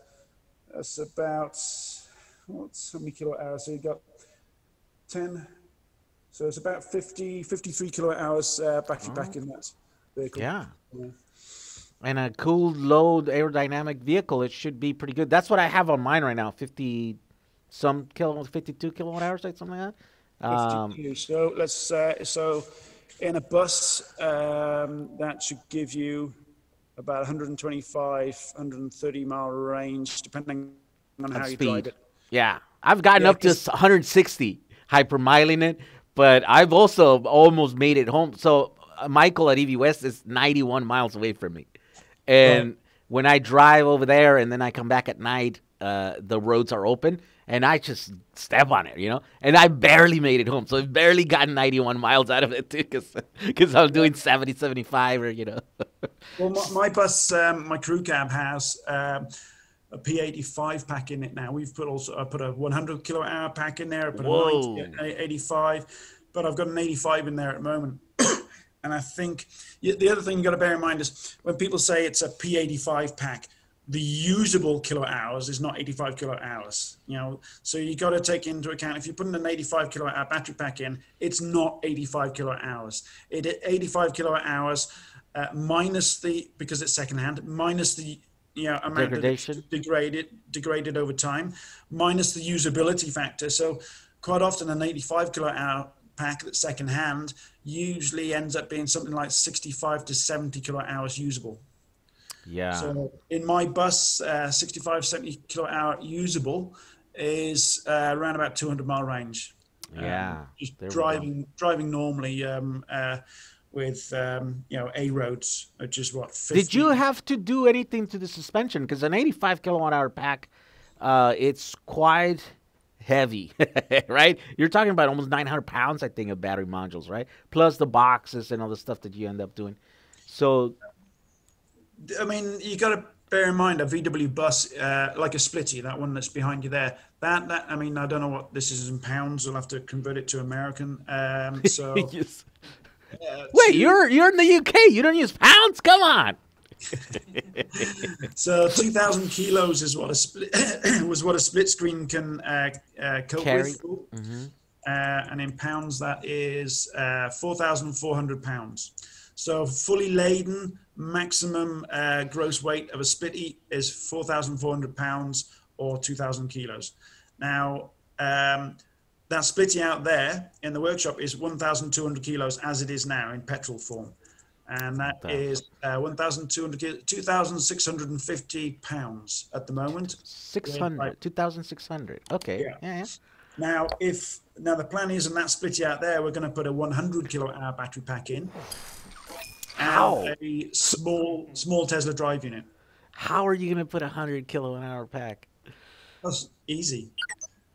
that's about what's how many kilowatt hours? So you got ten. So it's about 50, 53 kilowatt hours uh, battery oh. pack in that vehicle. Yeah. yeah. And a cool, low aerodynamic vehicle, it should be pretty good. That's what I have on mine right now, 50 some kilowatt, 52 kilowatt hours, like something like that. Um, so let's uh, so in a bus um, that should give you about 125, 130 mile range, depending on how speed. you drive it. Yeah, I've gotten yeah, up to 160 hypermiling it, but I've also almost made it home. So uh, Michael at EV West is 91 miles away from me, and when I drive over there and then I come back at night, uh, the roads are open and I just step on it, you know. And I barely made it home, so I've barely gotten 91 miles out of it too, because I'm doing 70, 75, or you know. well, my, my bus, um, my crew cab has um, a P85 pack in it now. We've put also I put a 100 kilowatt hour pack in there, I put Whoa. a 90, 85, but I've got an 85 in there at the moment. and I think the other thing you got to bear in mind is when people say it's a P85 pack the usable kilowatt hours is not 85 kilowatt hours you know so you got to take into account if you're putting an 85 kilowatt hour battery pack in it's not 85 kilowatt hours it 85 kilowatt hours uh, minus the because it's secondhand minus the you know amount Degradation. degraded degraded over time minus the usability factor so quite often an 85 kilowatt hour pack that's secondhand usually ends up being something like 65 to 70 kilowatt hours usable yeah. So in my bus, uh, 65, 70 kilowatt hour usable is uh, around about 200 mile range. Yeah. Um, just driving driving normally um, uh, with um, you know a roads, which is what. 50. Did you have to do anything to the suspension? Because an 85 kilowatt hour pack, uh, it's quite heavy, right? You're talking about almost 900 pounds, I think, of battery modules, right? Plus the boxes and all the stuff that you end up doing. So I mean, you got to bear in mind a VW bus, uh, like a Splitty, that one that's behind you there. That that I mean, I don't know what this is in pounds. I'll have to convert it to American. Um, so. yes. Uh, Wait, you're you're in the UK. You don't use pounds? Come on. so 2,000 kilos is what a split was what a split screen can uh, uh, cope Carry. with. hmm uh, and in pounds that is uh, 4,400 pounds. So fully laden, maximum uh, gross weight of a splitty is 4,400 pounds or 2,000 kilos. Now, um, that splitting out there in the workshop is 1,200 kilos as it is now in petrol form. And that is uh, 1,200, 2,650 pounds at the moment. 600, 2,600. Okay. Yeah. Yeah. yeah. Now, if now the plan is, and that splitty out there, we're going to put a 100 kilowatt hour battery pack in, How? and a small small Tesla drive unit. How are you going to put a 100 kilowatt hour pack? That's easy.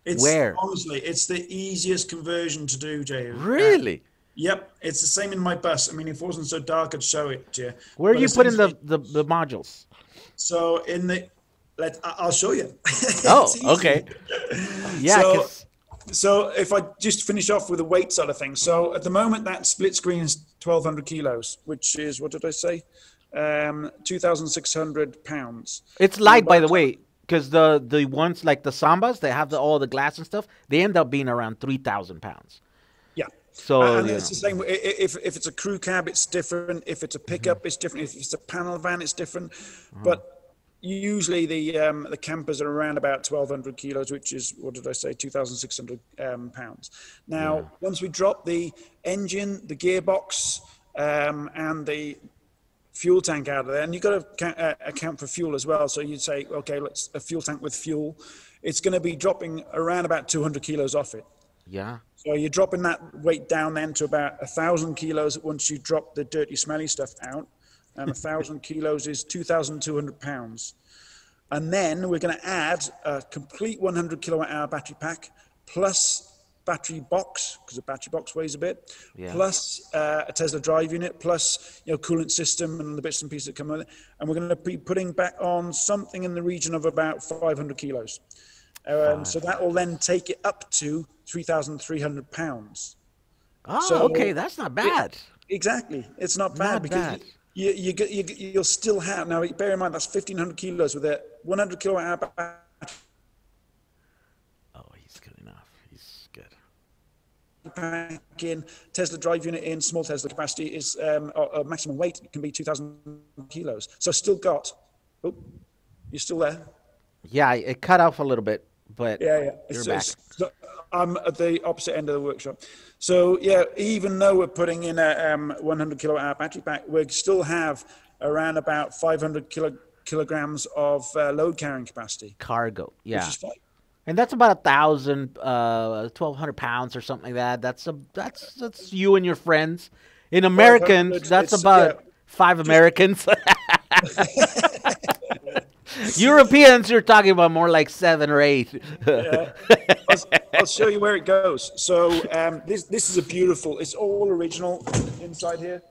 It's Where? honestly, it's the easiest conversion to do, Jay. Uh, Really? Yep, it's the same in my bus. I mean, if it wasn't so dark, I'd show it to you. Where are you putting the, the, the modules? So in the, let I'll show you. Oh, okay. Yeah, So- So if I just finish off with the weight side of things. So at the moment, that split screen is 1,200 kilos, which is, what did I say? Um, 2,600 pounds. it's light, by the way, because the, the ones like the Sambas, they have the, all the glass and stuff, they end up being around 3,000 pounds. Yeah. So, and it's the same. If, if it's a crew cab, it's different. If it's a pickup, it's different. If it's a panel van, it's different. But usually the um, the campers are around about 1,200 kilos, which is what did I say, 2,600 um, pounds. Now, once we drop the engine, the gearbox, um, and the fuel tank out of there, and you've got to uh, account for fuel as well. So you'd say, okay, let's a fuel tank with fuel. It's going to be dropping around about 200 kilos off it. yeah. So you're dropping that weight down then to about a thousand kilos once you drop the dirty, smelly stuff out, and a thousand kilos is two thousand two hundred pounds. And then we're going to add a complete 100 kilowatt hour battery pack plus battery box because the battery box weighs a bit, Yeah. plus uh, a Tesla drive unit, plus you know coolant system and the bits and pieces that come with it. And we're going to be putting back on something in the region of about 500 kilos. Um, so that will then take it up to 3,300 pounds. Oh, So- okay. That's not bad. Exactly, it's not bad Not because bad. You, you, get- you, you'll still have now. Bear in mind that's 1,500 kilos with a 100 kilowatt hour battery Oh, he's good enough. He's good. Pack in, Tesla drive unit in, small Tesla capacity is um, or, or maximum weight can be 2,000 kilos. So still got. Oh, you're still there. Yeah, it cut off a little bit, but Yeah, yeah. you're It's- back. so I'm at the opposite end of the workshop. So yeah, even though we're putting in a um, 100 kilowatt hour battery pack, we still have around about 500 kilo, kilograms of uh, load carrying capacity, Cargo. Yeah. which is fine. And that's about a thousand, uh, twelve hundred pounds or something like that. That's a that's that's you and your friends. In Americans, 500, that's it's- about yeah. five Americans. Europeans, you're talking about more like seven or eight. I'll, I'll show you where it goes. So um, this this is a beautiful. It's all original inside here.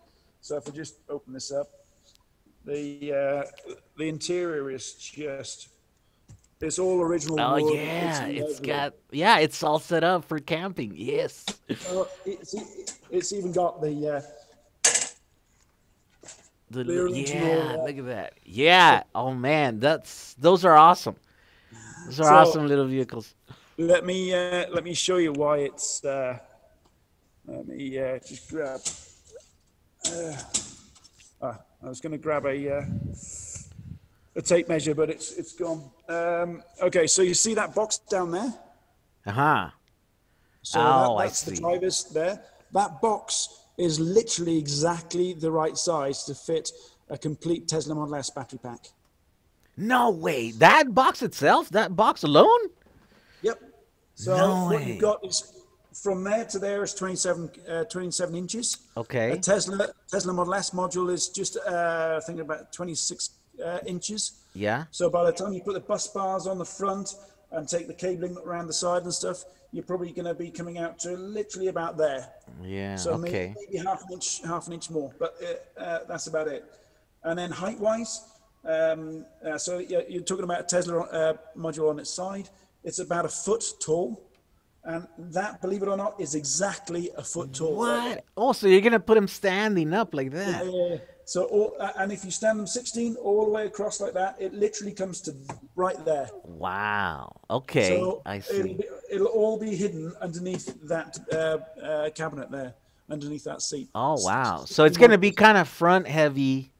So if I just open this up, the uh, the interior is just. It's all original. oh wood. yeah, it's got yeah, it's all set up for camping. Yes. Uh, it's, it's even got the uh, The, The original, yeah, uh, look at that. Yeah. Oh man, that's those are awesome. Those are So- awesome little vehicles. Let me uh, let me show you why it's. Uh, let me uh, just grab. Uh, ah, I was going to grab a uh, a tape measure, but it's it's gone. Um, okay, so you see that box down there? Uh huh. So Oh, I that's the see. drivers there. That box is literally exactly the right size to fit a complete Tesla Model S battery pack. No way. That box itself, that box alone? Yep. So No what you've got is from there to there is 27, uh, 27 inches. Okay. A Tesla Tesla Model S module is just uh, I think about 26 uh, inches. Yeah. So by the time you put the bus bars on the front and take the cabling around the side and stuff, you're probably going to be coming out to literally about there. Yeah. So okay. maybe half an inch, half an inch more, but uh, uh, that's about it. And then height-wise, um, uh, so yeah, you're talking about a Tesla uh, module on its side. It's about a foot tall, and that, believe it or not, is exactly a foot tall. What? Oh, you're gonna put him standing up like that? Yeah, So, all, and if you stand them 16 all the way across like that, it literally comes to right there. Wow. Okay. So I It'll, be, it'll all be hidden underneath that uh, uh, cabinet there, underneath that seat. Oh wow. So it's gonna be kind of front heavy.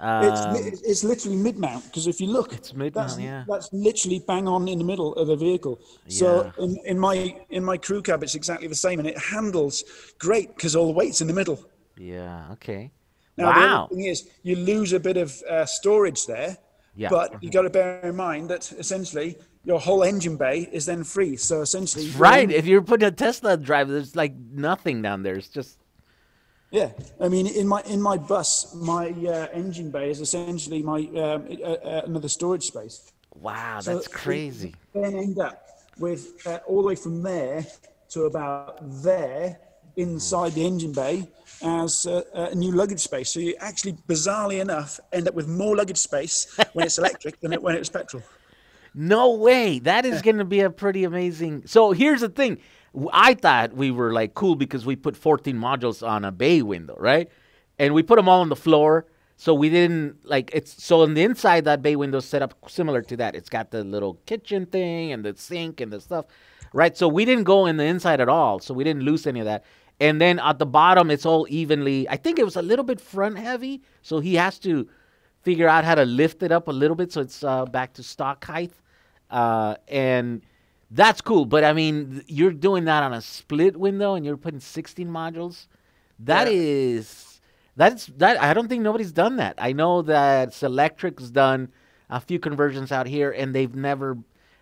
It's, Um, it's literally mid mount because if you look, It's mid-mount, that's, yeah. That's literally bang on in the middle of the vehicle. So in, in my in my crew cab, it's exactly the same, and it handles great because all the weight's in the middle. yeah. Okay. Now wow. the thing is, you lose a bit of uh, storage there, Yeah. but you got to bear in mind that essentially your whole engine bay is then free. So essentially, Right. en- If you're putting a Tesla drive, there's like nothing down there. It's just Yeah, I mean, in my in my bus, my uh, engine bay is essentially my um, uh, uh, another storage space. wow. So That's crazy. Then end up with uh, all the way from there to about there inside the engine bay as uh, a new luggage space. So you actually, bizarrely enough, end up with more luggage space when it's electric than it, when it's petrol. No way. That is going to be a pretty amazing. So here's the thing. I thought we were like cool because we put 14 modules on a bay window, right? And we put them all on the floor. So we didn't like it's so on the inside that bay window set up similar to that. It's got the little kitchen thing and the sink and the stuff, right? So we didn't go in the inside at all. So we didn't lose any of that. And then at the bottom, it's all evenly. I think it was a little bit front heavy, so he has to figure out how to lift it up a little bit so it's uh, back to stock height. Uh, and that's cool. But I mean, you're doing that on a split window and you're putting 16 modules. That Yeah. is that's that. I don't think nobody's done that. I know that Zelectric's done a few conversions out here, and they've never.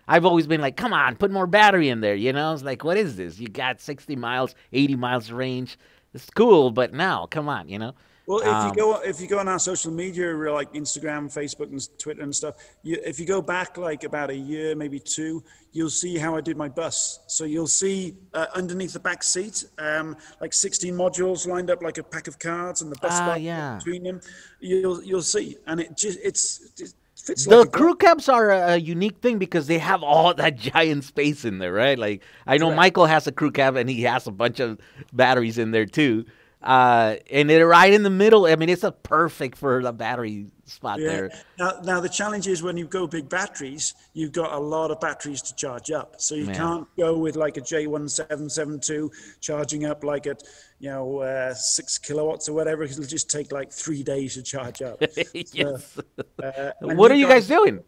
I've always been like, come on, put more battery in there. You know, it's like, what is this? You got 60 miles, 80 miles range. It's cool, but now, come on, you know. Well, if Um, you go if you go on our social media, like Instagram, Facebook, and Twitter and stuff. You, if you go back like about a year, maybe two, you'll see how I did my bus. So you'll see uh, underneath the back seat, um, like 16 modules lined up like a pack of cards, and the bus stop yeah. between them. You'll you'll see, and it just it's it fits The like crew cabs are a, a unique thing because they have all that giant space in there, right? Like I know Michael has a crew cab and he has a bunch of batteries in there too. Uh, and they're right in the middle. I mean, it's a perfect for the battery spot Yeah. there. Now, now the challenge is when you go big batteries, you've got a lot of batteries to charge up. So you Yeah. can't go with like a J1772 charging up like at you know uh, six kilowatts or whatever. 'cause It'll just take like three days to charge up. yes. Uh, what are you guys doing?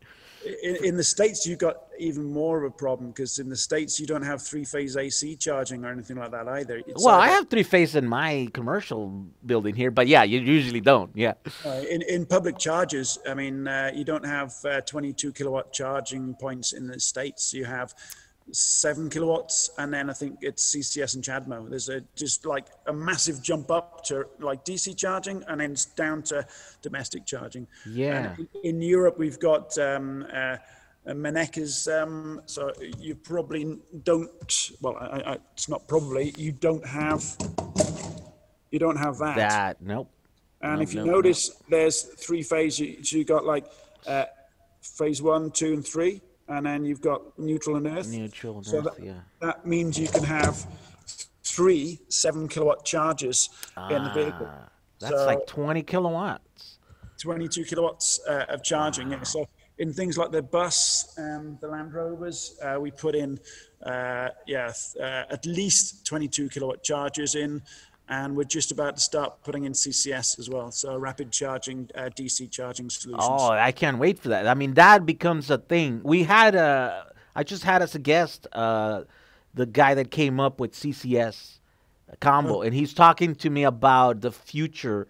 In, in the states, you've got even more of a problem because in the states you don't have three-phase AC charging or anything like that either. It's Well, I have three phase in my commercial building here, but yeah, you usually don't. Yeah. Uh, in, in public chargers, I mean, uh, you don't have uh, 22 kilowatt charging points in the States. You have seven kilowatts, and then I think it's CCS and CHAdeMO. There's a just like a massive jump up to like DC charging, and then it's down to domestic charging. Yeah. And in, Europe, we've got um, uh, Mennekes, um, so you probably don't. Well, I, I, it's not probably. You don't have. You don't have that. That nope. And if you no, no. notice, there's three phases. You, so you got like uh, phase one, two, and three, and then you've got neutral and earth. Neutral and so earth, that, yeah. that means you can have three seven kilowatt charges in the vehicle. Ah, That's like 20 kilowatts. 22 kilowatts uh, of charging. Yeah, So in things like the bus and the Land Rovers, uh, we put in uh, yeah uh, at least 22 kilowatt chargers in, and we're just about to start putting in CCS as well. So rapid charging, uh, DC charging solutions. Oh, I can't wait for that. I mean, that becomes a thing. We had a, I just had as a guest, uh, the guy that came up with CCS combo, and he's talking to me about the future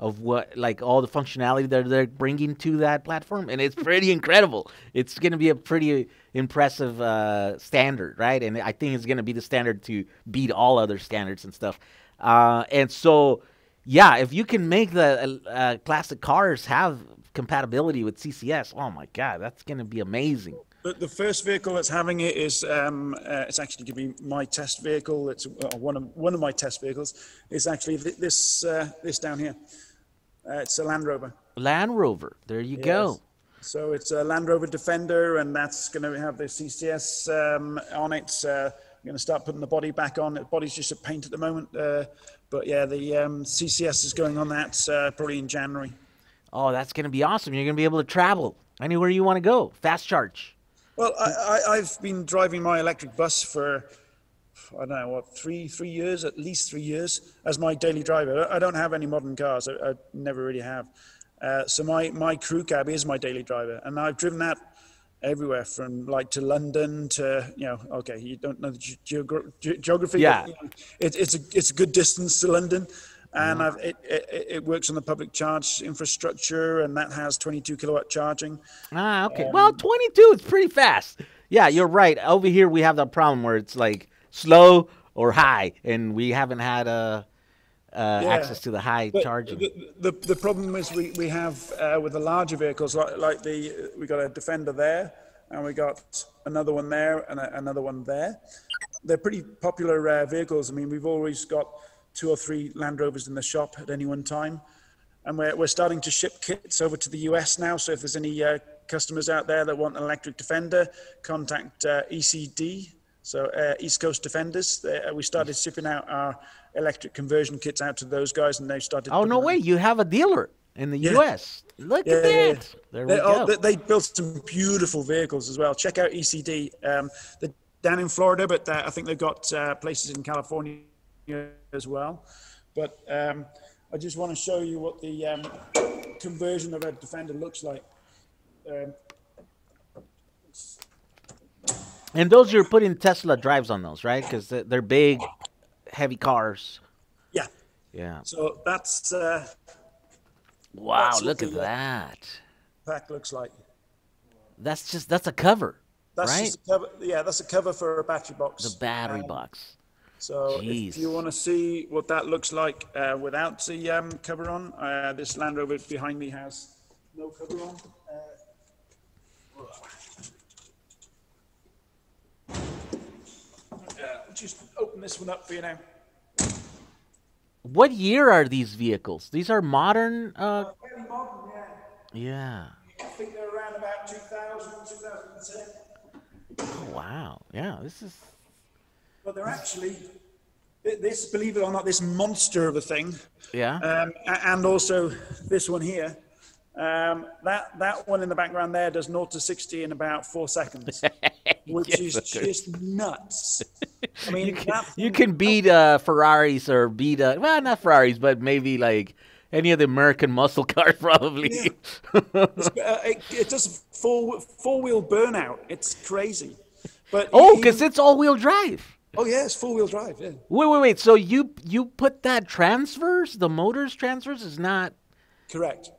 of what, like all the functionality that they're bringing to that platform, and it's pretty incredible. It's going to be a pretty impressive uh, standard, right? And I think it's going to be the standard to beat all other standards and stuff. Uh, and so, yeah, if you can make the uh, uh, classic cars have compatibility with CCS, oh my God, that's going to be amazing. The, the first vehicle that's having it is um, uh, it's actually going to be my test vehicle. It's uh, one of one of my test vehicles. It's actually th- this uh, this down here. Uh, it's a Land Rover. Land Rover, there you go. So it's a Land Rover Defender, and that's going to have the CCS um, on it. Uh, going to start putting the body back on. The body's just a paint at the moment, uh, but yeah, the um, CCS is going on that uh, probably in January. Oh, that's going to be awesome. You're going to be able to travel anywhere you want to go. Fast charge. Well, I, I, I've been driving my electric bus for I don't know what three three years at least three years as my daily driver. I don't have any modern cars. I, I never really have. Uh, so my my crew cab is my daily driver, and I've driven that everywhere from like to London to you know okay you don't know the ge- geogra- ge- geography Yeah. but, you know, it, it's a it's a good distance to London and I've, it, it it works on the public charge infrastructure and that has 22 kilowatt charging Ah, okay. Um, well, 22 is pretty fast. Yeah, you're right. Over here, we have that problem where it's like slow or high, and we haven't had uh, uh, Yeah. access to the high But charging. The, the, the problem is we, we have uh, with the larger vehicles like, like the we got a Defender there and we got another one there and a, another one there. They're pretty popular uh, vehicles. I mean, we've always got two or three Land Rovers in the shop at any one time, and we're we're starting to ship kits over to the US now. So if there's any uh, customers out there that want an electric Defender, contact uh, ECD. So uh, East Coast Defenders. Uh, we started shipping out our electric conversion kits out to those guys, and they've started. oh, no them- way. You have a dealer in the Yeah. U.S. Look Yeah, at yeah, that. There They, we go. they, they built some beautiful vehicles as well. Check out ECD. Um, they're down in Florida, but uh, I think they've got uh, places in California as well. But um, I just want to show you what the um, conversion of a Defender looks like. Um, and those you're putting Tesla drives on those, right? Because they're big, heavy cars. yeah. Yeah. So that's uh, Wow, That's look at that. that looks like. That's just that's a cover, That's right? just a cover, yeah, that's a cover for a battery box. The battery Um, box. So if you want to see what that looks like uh, without the um, cover on, uh, this Land Rover behind me has no cover on. Uh, just open this one up for you now. What year are these vehicles? These are modern. Uh, modern, yeah. yeah. I think they're around about 2000, 2010. Oh, wow. Yeah. This is. But they're actually, this, believe it or not, this monster of a thing, Yeah. um, and also this one here. Um, that that one in the background there does 0 to 60 in about four seconds, which Yes, is just nuts. I mean, you can, you can beat uh, Ferraris or beat uh, well not Ferraris but maybe like any of the American muscle cars probably. uh, it, it does four four wheel burnout. It's crazy. But oh, because it's all wheel drive. oh yeah, it's four wheel drive. Yeah, Wait, wait, wait. So you you put that transfers the motors transfers is not. correct.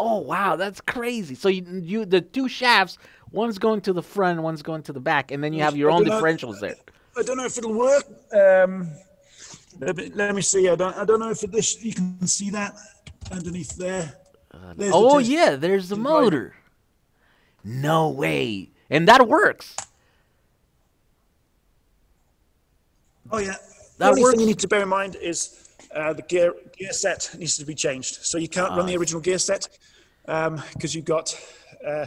Oh wow, that's crazy. So you, you the two shafts, one's going to the front, one's going to the back, and then you have your I own don't know- differentials there. I don't know if it'll work. Um, let, me, see. I don't. I don't know if it, this you can see that underneath there. The Oh test- yeah, there's the motor. No way, and that works. Oh yeah. That the only works. thing you need to bear in mind is uh, the gear gear set needs to be changed. So you can't run the original gear set because you've got uh,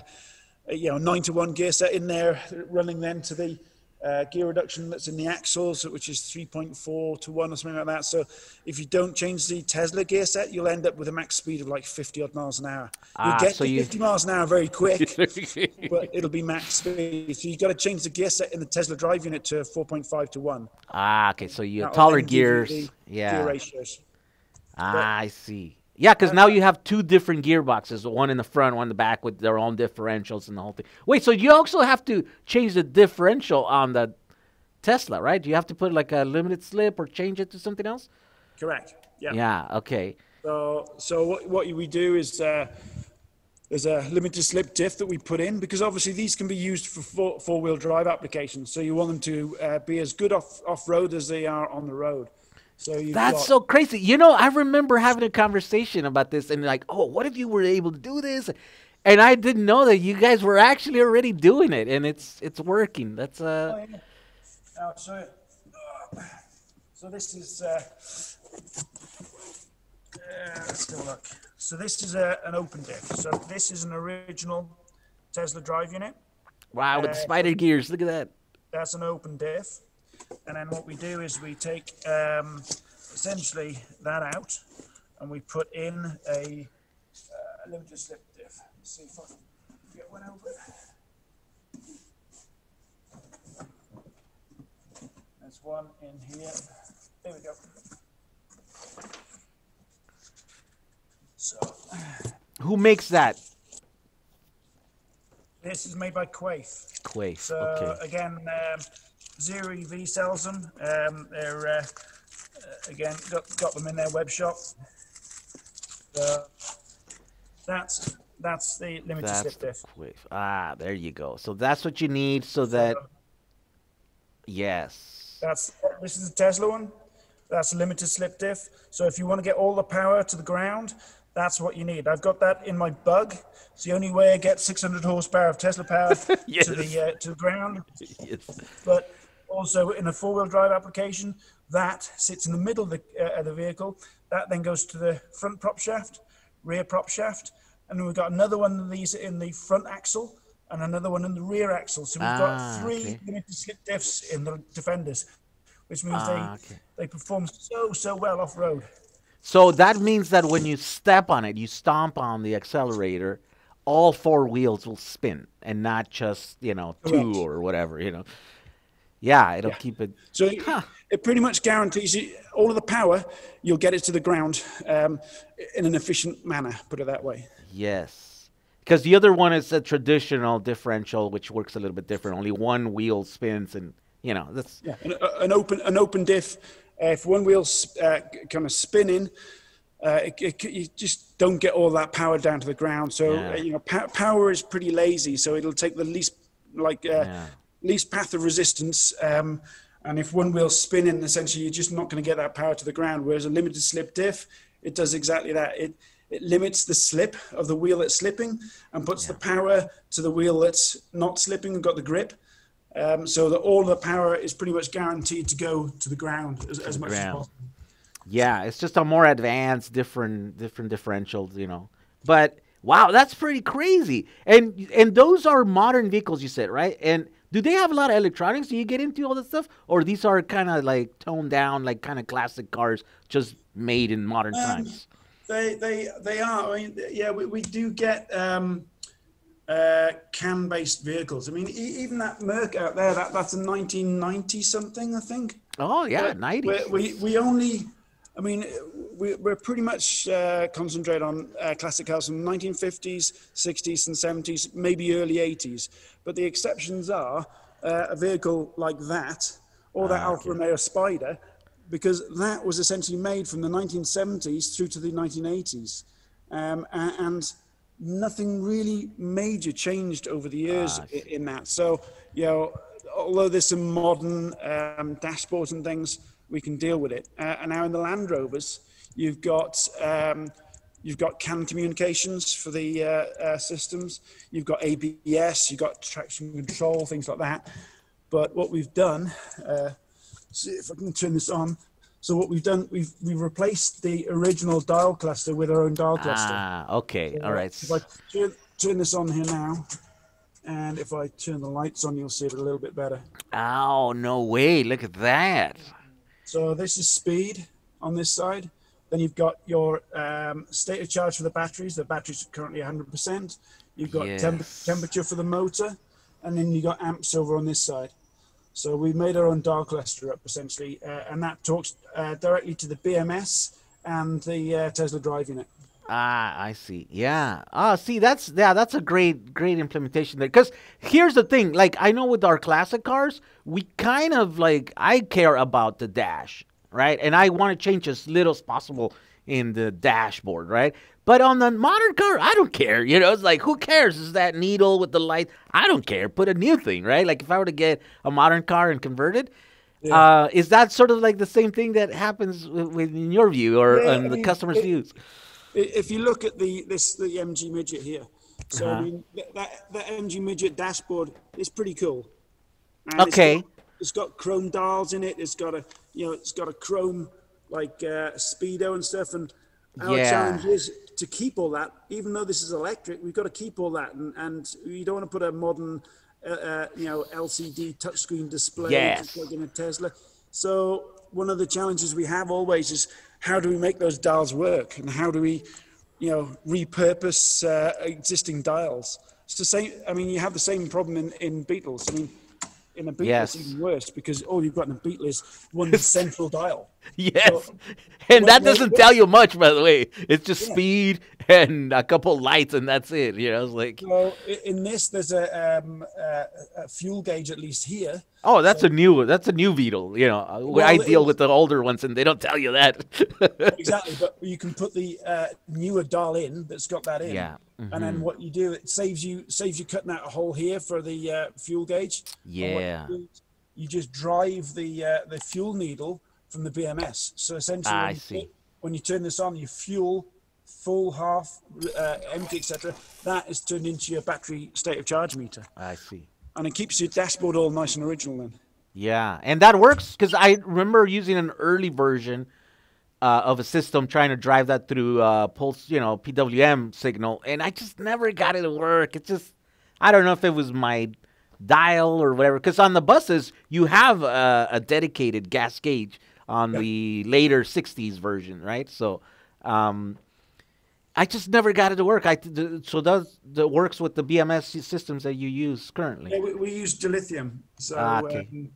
a, you know nine to one gear set in there running then to the uh, gear reduction that's in the axles, which is 3.4 to 1 or something like that. So if you don't change the Tesla gear set, you'll end up with a max speed of like 50 odd miles an hour. You'll Ah, get so to you- 50 miles an hour very quick, but it'll be max speed. So you've got to change the gear set in the Tesla drive unit to 4.5 to 1. ah, okay. So you have taller you gears. Yeah. Gear ratios. Ah, I see. Yeah, because now you have two different gearboxes, one in the front, one in the back, with their own differentials and the whole thing. Wait, so you also have to change the differential on the Tesla, right? Do you have to put like a limited slip or change it to something else? Correct. Yeah. Yeah. Okay. So, so what, what we do is uh, there's a limited slip diff that we put in because obviously these can be used for four, four-wheel drive applications. So you want them to uh, be as good off off road as they are on the road. So That's got, so crazy. You know, I remember having a conversation about this and like, oh, what if you were able to do this? And I didn't know that you guys were actually already doing it, and it's it's working. That's uh, Oh, yeah. I'll show you. So this is. Uh, uh, let's have a look. So this is a, an open diff. So this is an original Tesla drive unit. wow with Uh, spider gears. Look at that. That's an open diff. And then what we do is we take um, essentially that out, and we put in a uh, limited slip diff. Let's see if I can get one over it. There's one in here. There we go. So Who makes that? this is made by Quaife. Quaife. So Okay. again, um, Zero EV sells them. Um, they're uh, uh, again got, got them in their web shop. So that's that's the limited That's slip diff. Quaife. Ah, there you go. So that's what you need so that So yes. that's this is the Tesla one. That's a limited slip diff. So if you want to get all the power to the ground, that's what you need. I've got that in my bug. It's the only way I get 600 horsepower of Tesla power Yes. to the uh, to the ground. yes. but also in a four-wheel drive application, that sits in the middle of the, uh, of the vehicle. That then goes to the front prop shaft, rear prop shaft, and then we've got another one of these in the front axle and another one in the rear axle. So we've Ah, got three okay. limited slip diffs in the Defenders, which means Ah, they okay. they perform so so well off road. So that means that when you step on it, you stomp on the accelerator, all four wheels will spin and not just, you know, two Correct. or whatever, you know. Yeah, it'll keep it. So Huh. it pretty much guarantees you all of the power. You'll get it to the ground um, in an efficient manner. Put it that way. Yes. Because the other one is a traditional differential, which works a little bit different. Only one wheel spins, and, you know, that's. Yeah, an, uh, an open an open diff. Uh, if one wheel's uh, kind of spinning, uh, it, it, you just don't get all that power down to the ground. So Yeah. uh, you know, pa- power is pretty lazy. So it'll take the least like uh, Yeah. Least path of resistance. Um, and if one wheel's spinning, essentially you're just not going to get that power to the ground. Whereas a limited slip diff, it does exactly that. It it limits the slip of the wheel that's slipping and puts the power to the wheel that's not slipping and got the grip. Um, so that all the power is pretty much guaranteed to go to the ground as, as much ground. as possible. Yeah, it's just a more advanced, different, different differentials, you know. But wow, that's pretty crazy. And and those are modern vehicles, you said, right? And do they have a lot of electronics? Do you get into all that stuff, or these are kind of like toned down, like kind of classic cars, just made in modern Um, times? They they they are. I mean, yeah, we, we do get um, uh, CAN-based vehicles. I mean, e- even that Merc out there, that that's a 1990 something, I think. Oh yeah, 90. We, we we only, I mean, we, we're pretty much uh, concentrate on uh, classic cars from 1950s, 60s, and 70s, maybe early 80s. But the exceptions are uh, a vehicle like that or that Alfa Romeo Spider, because that was essentially made from the 1970s through to the 1980s, um, and nothing really major changed over the years Ah, in that. So, you know, although there's some modern um, dashboards and things, we can deal with it. Uh, and now in the Land Rovers, you've got um, you've got CAN communications for the uh, uh, systems. You've got ABS. You've got traction control, things like that. But what we've done, uh, see if I can turn this on. So what we've done, we've we've replaced the original dial cluster with our own dial cluster. Ah, okay, all right. If I turn, turn this on here now, and if I turn the lights on, you'll see it a little bit better. Oh no way! Look at that. So this is speed on this side. Then you've got your um, state of charge for the batteries. The batteries are currently 100%. You've got temp- temperature for the motor, and then you've got amps over on this side. So we made our own dial cluster up essentially, uh, and that talks uh, directly to the BMS and the uh, Tesla Drive unit. Ah, I see. Yeah. Ah, see, that's yeah, that's a great, great implementation there. Because here's the thing: like, I know with our classic cars, we kind of like I care about the dash, right? And I want to change as little as possible in the dashboard, right? But on the modern car, I don't care. You know, it's like who cares? Is that needle with the light? I don't care. Put a new thing, right? Like if I were to get a modern car and convert it. Uh, is that sort of like the same thing that happens in your view or Yeah, in I the mean, customer's it- views? If you look at the this the MG midget here, so Uh-huh. I mean that, that MG midget dashboard is pretty cool. And it's Okay. got- it's got chrome dials in it. It's got a you know it's got a chrome like uh, speedo and stuff. And our Yeah. challenge is to keep all that, even though this is electric. We've got to keep all that, and and you don't want to put a modern uh, uh, you know, LCD touchscreen display, Yes. like in a Tesla. So one of the challenges we have always is how do we make those dials work, and how do we, you know, repurpose uh, existing dials? It's the same. I mean, you have the same problem in, in Beetles. I mean, in a Beetle, Yes. it's even worse because all you've got in a Beetle is one central dial. Yes, So- and that doesn't tell you much, by the way. It's just Yeah. speed and a couple lights, and that's it. You know, it's like, So in this, there's a, um, a, a fuel gauge at least here. Oh, that's a new, that's a new Beetle. You know, uh, Well, I deal with the older ones, and they don't tell you that. Exactly, but you can put the uh, newer dial in that's got that in. Yeah, mm-hmm. And then what you do, it saves you saves you cutting out a hole here for the uh, fuel gauge. Yeah. You, do you just drive the uh, the fuel needle from the BMS. So essentially, I when, you, see. when you turn this on, you fuel full, half, uh, empty, etc. That is turned into your battery state of charge meter, I see. And it keeps your dashboard all nice and original. Then. Yeah, and that works because I remember using an early version uh, of a system trying to drive that through uh, pulse, you know, PWM signal, and I just never got it to work. It just, I don't know if it was my dial or whatever. Because on the buses, you have a, a dedicated gas gauge on the later '60s version, right? So. Um, I just never got it to work. I th- so does that works with the BMS systems that you use currently. Yeah, we, we use dilithium. So Ah, okay. um,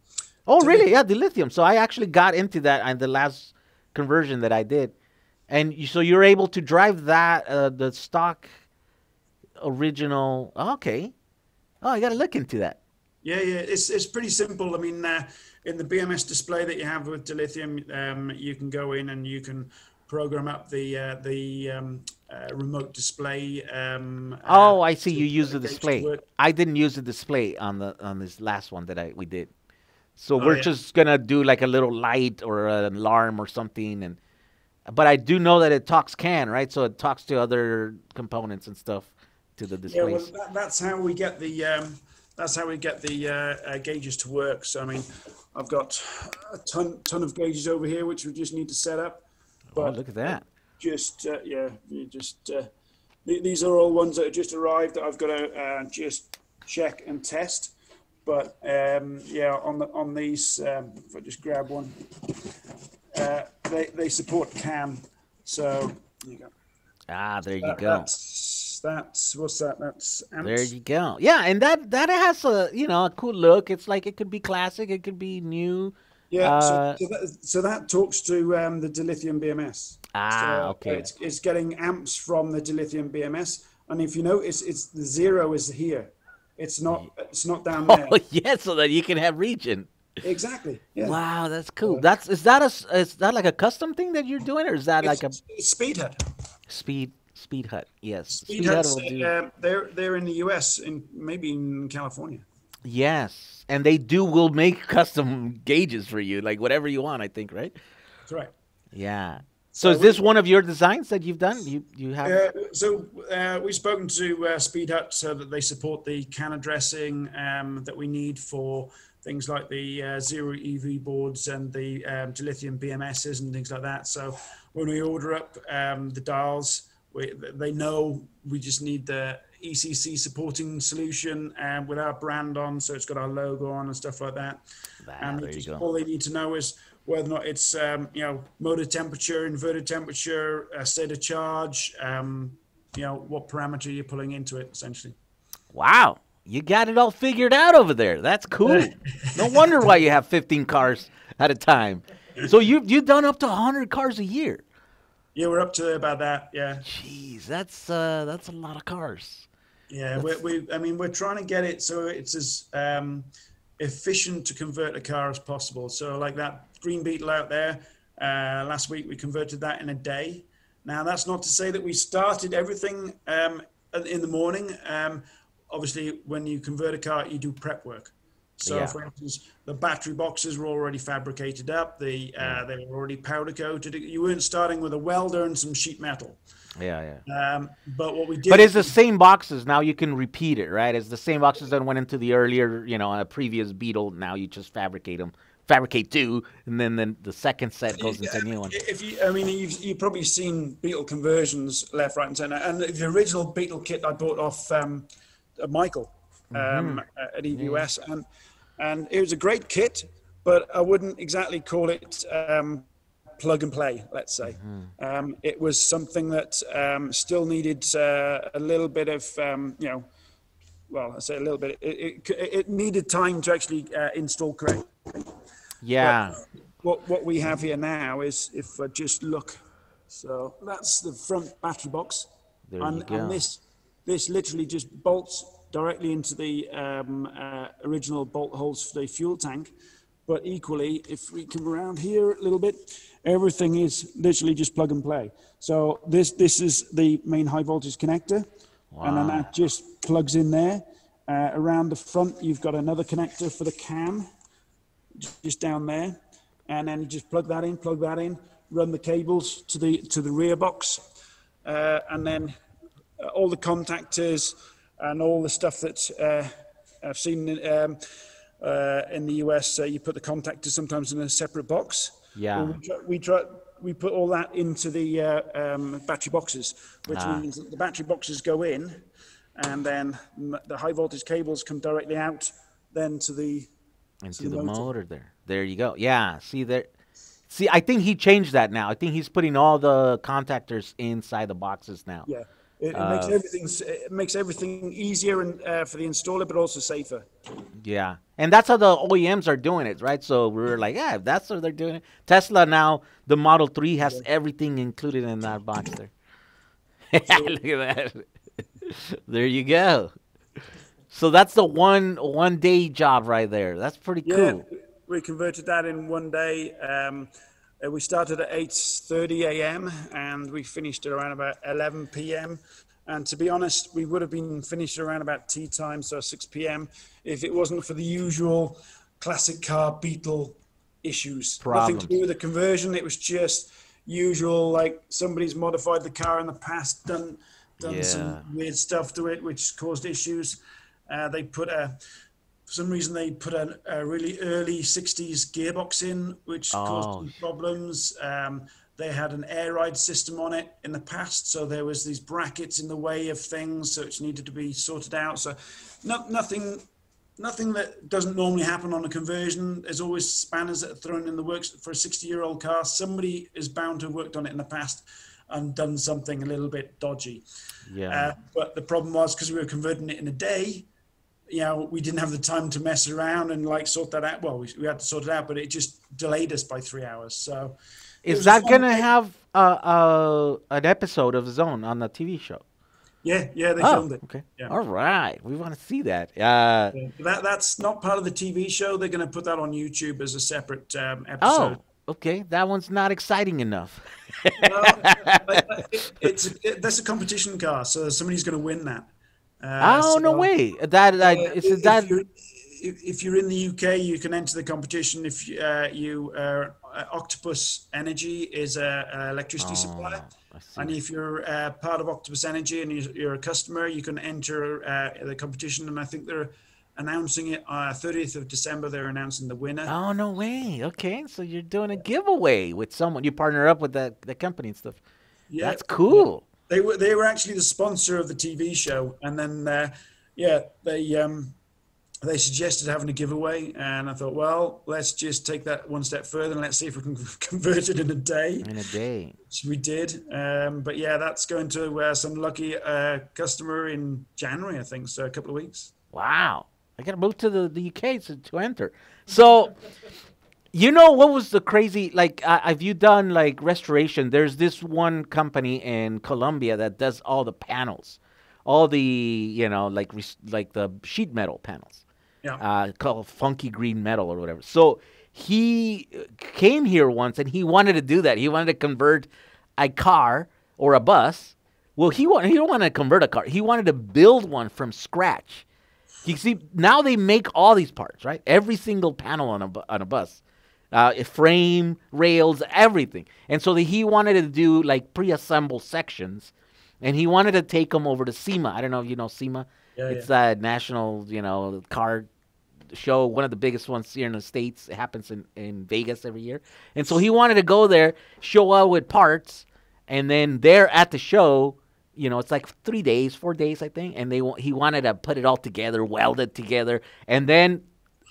Oh, really? Yeah, the lithium. So I actually got into that in the last conversion that I did, and you, so you're able to drive that uh, the stock original. Okay. Oh, I got to look into that. Yeah, yeah, it's it's pretty simple. I mean, uh, in the BMS display that you have with dilithium, um, you can go in and you can program up the uh, the um, uh, remote display. Um, Oh, uh, I see. You use the display. I didn't use the display on the on this last one that I we did. So Oh, we're yeah. just gonna do like a little light or an alarm or something, and but I do know that it talks CAN, right? So it talks to other components and stuff to the display. Yeah, well, that, that's how we get the um, that's how we get the uh, uh, gauges to work. So I mean, I've got a ton ton of gauges over here which we just need to set up. oh, But look at that. Just uh, yeah, you just uh, th- these are all ones that have just arrived that I've got to uh, just check and test. But um, yeah, on the on these, um, if I just grab one, uh, they they support CAN. So there you go. Ah, there you That- go. That's that's what's that? That's amps. There you go. Yeah, and that that has a you know a cool look. It's like it could be classic, it could be new. Yeah, Uh, so, so, that, so that talks to um, the dilithium BMS. Ah, so, okay. It's, it's getting amps from the dilithium BMS, and if you notice, it's the zero is here. It's not. It's not down there. Oh yeah, so that you can have regen. Exactly. Yeah. Wow, that's cool. That's is that a is that like a custom thing that you're doing, or is that like a It's, it's Speed Hut. speed speed hut? Yes, Speed, Hut will do. uh, they're they're in the U.S. in maybe in California. Yes, and they do will make custom gauges for you, like whatever you want. I think, right? Correct. Yeah. So, So is we- this one of your designs that you've done? You you have? Uh, so uh, we've spoken to uh, Speed Hut so that they support the can addressing um, that we need for things like the uh, zero EV boards and the um, dilithium BMSs and things like that. So when we order up um, the dials, we, they know we just need the ECC supporting solution um, with our brand on, so it's got our logo on and stuff like that. Ah, and there they you just- go. all they need to know is whether or not it's um, you know motor temperature, inverter temperature, uh, state of charge, um, you know what parameter you're pulling into it essentially. Wow, you got it all figured out over there. That's cool. no wonder why you have 15 cars at a time. So you you've done up to 100 cars a year. Yeah, we're up to about that. Yeah, Jeez, that's uh that's a lot of cars. Yeah. We, we, I mean, we're trying to get it so it's as um, efficient to convert a car as possible. So like that Green Beetle out there, uh, last week we converted that in a day. Now that's not to say that we started everything um, in the morning. Um, obviously, when you convert a car, you do prep work. So, Yeah. for instance, the battery boxes were already fabricated up. The uh, they were already powder coated. You weren't starting with a welder and some sheet metal. Yeah, yeah. Um, but what we did, But it's the same boxes. Now you can repeat it, right? It's the same boxes that went into the earlier, you know, a previous Beetle. Now you just fabricate them, fabricate two, and then then the second set goes into a new one. If you, I mean, you've, you've probably seen Beetle conversions left, right, and center. And the original Beetle kit I bought off um, uh, Michael. um, at EV West, and and it was a great kit, but I wouldn't exactly call it um, plug and play. Let's say um, it was something that um, still needed uh, a little bit of um, you know, well, I say a little bit. It, it, it needed time to actually uh, install correctly. Yeah. What what we have here now is if I just look, so that's the front battery box, There and, you go. and this this literally just bolts directly into the um, uh, original bolt holes for the fuel tank. But equally, if we come around here a little bit, everything is literally just plug and play. So this this is the main high voltage connector, and then that just plugs in there. Uh, around the front, you've got another connector for the CAN, just down there, and then you just plug that in, plug that in, run the cables to the to the rear box, uh, and then uh, all the contactors and all the stuff that uh, I've seen um, uh, in the US. Uh, you put the contactors sometimes in a separate box. Yeah. Well, we try, we try we put all that into the uh, um, battery boxes, which Ah. means that the battery boxes go in, and then the high voltage cables come directly out, then to the into the the motor. motor there. There you go. Yeah. See there. See, I think he changed that now. I think he's putting all the contactors inside the boxes now. Yeah, it, it Uh, makes everything it makes everything easier and uh, for the installer, but also safer. Yeah. And that's how the OEMs are doing it, right? So we are like, yeah, if that's how they're doing it. Tesla now, the Model 3 has everything included in that box there. Look at that. there you go. So that's the one one day job right there. That's pretty Yeah, cool. we converted that in one day. Um, uh, we started at 8:30 a.m. and we finished at around about 11 p.m. And to be honest, we would have been finished around about tea time, so 6 p.m. if it wasn't for the usual classic car Beetle issues. Nothing to do with the conversion. It was just usual, like somebody's modified the car in the past, done done Yeah. some weird stuff to it, which caused issues. Uh, they put a for some reason they put a, a really early 60s gearbox in which Oh. caused some problems. Um, they had an air ride system on it in the past so there was these brackets in the way of things so it needed to be sorted out. So no, nothing nothing that doesn't normally happen on a conversion. There's always spanners that are thrown in the works for a 60 year old car. Somebody is bound to have worked on it in the past and done something a little bit dodgy. Yeah. uh, but the problem was because we were converting it in a day, you know, we didn't have the time to mess around and like sort that out. Well, we, we had to sort it out, but it just delayed us by three hours. So, is that fun gonna have uh, uh, an episode of Zone on the TV show? yeah, yeah, they Oh, filmed it. okay. Yeah. All right. We want to see that. Uh, That that's not part of the TV show. They're going to put that on YouTube as a separate um, episode. oh, okay. That one's not exciting enough. Well, it, it's it, that's a competition car, so somebody's going to win that. Uh, oh no so- way! That uh, Uh, is if, that you're, if, you're in the UK, you can enter the competition. If you, uh, you uh, Octopus Energy is a, electricity supplier, Oh, see. and if you're uh, part of Octopus Energy and you're, you're a customer, you can enter uh, the competition. And I think they're announcing it uh, 30th of December. They're announcing the winner. Oh no way! Okay, so you're doing a giveaway with someone. You partner up with the the company and stuff. Yeah, That's cool. They were they were actually the sponsor of the TV show, and then uh, yeah, they um, they suggested having a giveaway, and I thought, well, let's just take that one step further and let's see if we can convert it in a day, In a day. which we did. Um, but yeah, that's going to uh, some lucky uh, customer in January, I think, so a couple of weeks. Wow. I gotta move to the, the UK to, to enter. So, you know what was the crazy? Like, uh, have you done like restoration? There's this one company in Colombia that does all the panels, all the you know like like the sheet metal panels. Yeah. Uh, called funky green metal or whatever. So he came here once and he wanted to do that. He wanted to convert a car or a bus. Well, he wanted, he didn't want to convert a car. He wanted to build one from scratch. You see, now they make all these parts, right? Every single panel on a on a bus, uh, frame, rails, everything. And so that he wanted to do like pre-assembled sections, and he wanted to take them over to SEMA. I don't know if you know SEMA. Yeah, it's a national, you know, car show, one of the biggest ones here in the states. It happens in in Vegas every year. And so he wanted to go there, show up with parts, and then there at the show, you know, it's like three days, four days, I think, and they he wanted to put it all together, weld it together, and then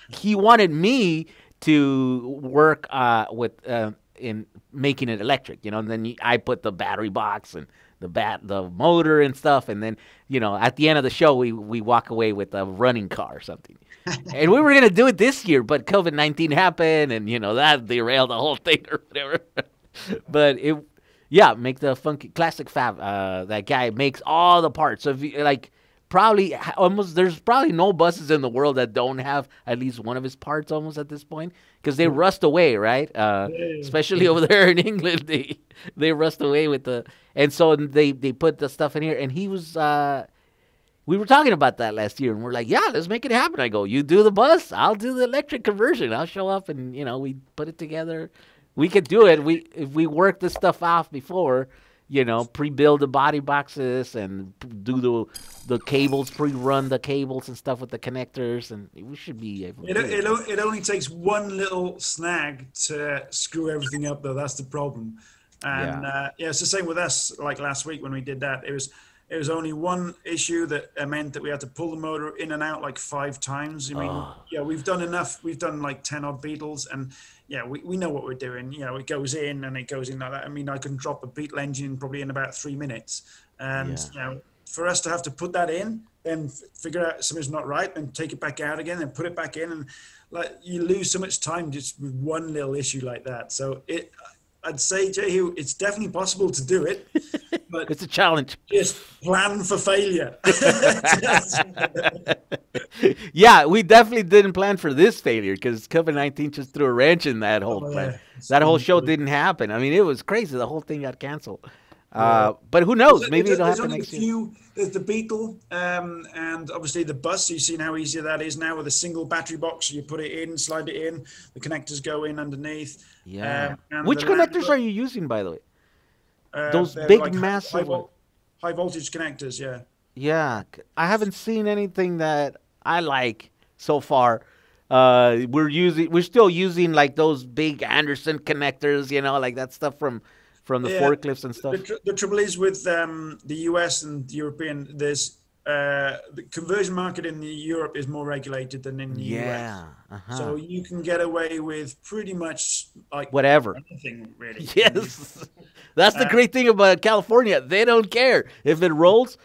he wanted me to work uh, with uh, in making it electric, you know. And then he- I put the battery box and the bat, the motor and stuff, and then you know, at the end of the show, we we walk away with a running car or something. and we were gonna do it this year, but COVID nineteen happened, and you know that derailed the whole thing or whatever. but it, yeah, make the funky Klassic Fab. Uh, that guy makes all the parts. So if you, like probably almost there's probably no buses in the world that don't have at least one of his parts almost at this point because they rust away, right? Uh, especially over there in England, they they rust away with the and so they they put the stuff in here, and he was. Uh, we were talking about that last year, and we're like, "Yeah, let's make it happen." I go, "You do the bus, I'll do the electric conversion. I'll show up, and you know, we put it together. We could do it. We if we work this stuff off before, you know, pre-build the body boxes and do the the cables, pre-run the cables and stuff with the connectors, and we should be able. It, it, it only takes one little snag to screw everything up, though. That's the problem. And Yeah. uh, yeah, it's the same with us. Like last week when we did that, it was it was only one issue that uh, meant that we had to pull the motor in and out like five times. I mean, yeah, we've done enough. We've done like ten odd Beetles, and yeah, we, we know what we're doing. You know, it goes in and it goes in like that. I mean, I can drop a Beetle engine probably in about three minutes, and Yeah. you know, for us to have to put that in, then figure out something's not right, and take it back out again, and put it back in, and like you lose so much time just with one little issue like that. So it, I'd say, Jehu, it's definitely possible to do it, but It's a challenge. just plan for failure. yeah, we definitely didn't plan for this failure because COVID nineteen just threw a wrench in that whole Oh, plan. yeah. That whole show didn't happen. I mean, it was crazy. The whole thing got canceled. Uh, but who knows? Maybe there's, it'll there's happen next year. few. There's the Beetle, um, and obviously the bus. You've seen how easy that is now with a single battery box. You put it in, slide it in, the connectors go in underneath. Yeah. Um, Which connectors are you using, by the way? uh, those big, high- massive high, vol- high voltage connectors. Yeah. Yeah, I haven't seen anything that I like so far. Uh, we're using, we're still using like those big Anderson connectors, you know, like that stuff from from the Yeah, forklifts and stuff. The, tr- the trouble is with um, the US and European, there's uh, the conversion market in the Europe is more regulated than in the Yeah. US. Uh-huh. So you can get away with pretty much like Whatever. anything really. Yes. That's the Uh, great thing about California. They don't care if it rolls.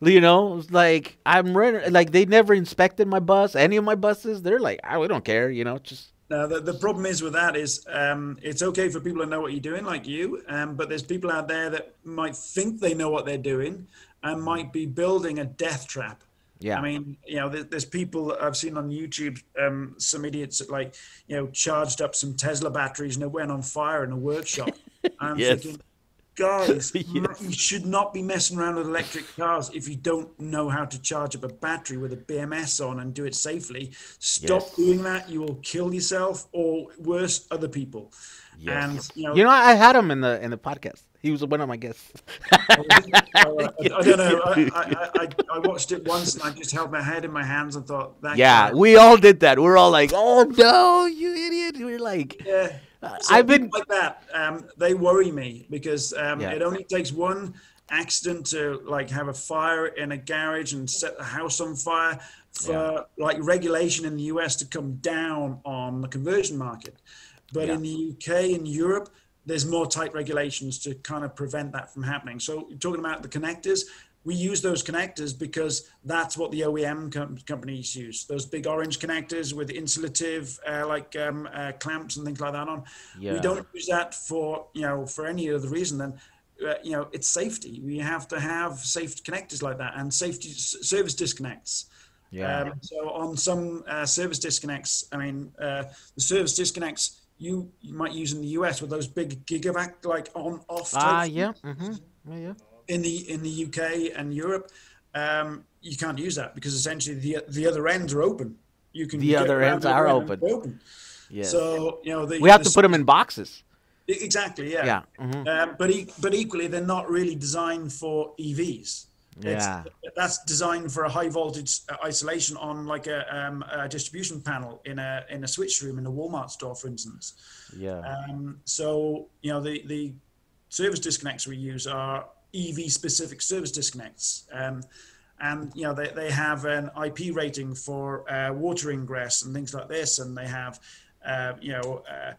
You know, like I'm running. Like they never inspected my bus, any of my buses. They're like, oh, we don't care. You know, just Now, the, the problem is with that is um, it's okay for people to know what you're doing, like you, um, but there's people out there that might think they know what they're doing and might be building a death trap. yeah. I mean, you know, there, there's people I've seen on YouTube, um, some idiots that like, you know, charged up some Tesla batteries and it went on fire in a workshop. I'm Yes. thinking, guys, Yes. you should not be messing around with electric cars if you don't know how to charge up a battery with a BMS on and do it safely. Stop Yes. doing that. You will kill yourself or worse, other people. And, you know, you know, I had him in the in the podcast. He was one of my guests. Oh, oh, I, I don't know. I, I, I, I watched it once and I just held my head in my hands and thought, that yeah, guy- we all did that. We're all like, "Oh no, you idiot!" We're like, Yeah. So I've been like that. Um, they worry me because um, Yeah. it only takes one accident to like have a fire in a garage and set the house on fire for like regulation in the US to come down on the conversion market. But Yeah. in the UK and Europe, there's more tight regulations to kind of prevent that from happening. So you're talking about the connectors. We use those connectors because that's what the OEM com- companies use. Those big orange connectors with insulative, uh, like um, uh, clamps and things like that on. Yeah. We don't use that for you know for any other reason than uh, you know it's safety. We have to have safe connectors like that and safety s- service disconnects. yeah, Um, so on some uh, service disconnects, I mean, uh, the service disconnects you, you might use in the US with those big gigavac like on off. ah, yeah, mm-hmm. yeah, yeah. In the in the UK and Europe, um, you can't use that because essentially the the other ends are open. You can The other ends are end open. open. Yes. So you know the, we have the to put them in boxes. Exactly, yeah. Yeah. mhm. Um, but e- but equally, they're not really designed for EVs. It's, Yeah. that's designed for a high voltage uh, isolation on like a, um, a distribution panel in a in a switch room in a Walmart store, for instance. Yeah. Um, so you know the the service disconnects we use are EV specific service disconnects. Um, and you know they, they have an IP rating for uh, water ingress and things like this, and they have uh, you know uh,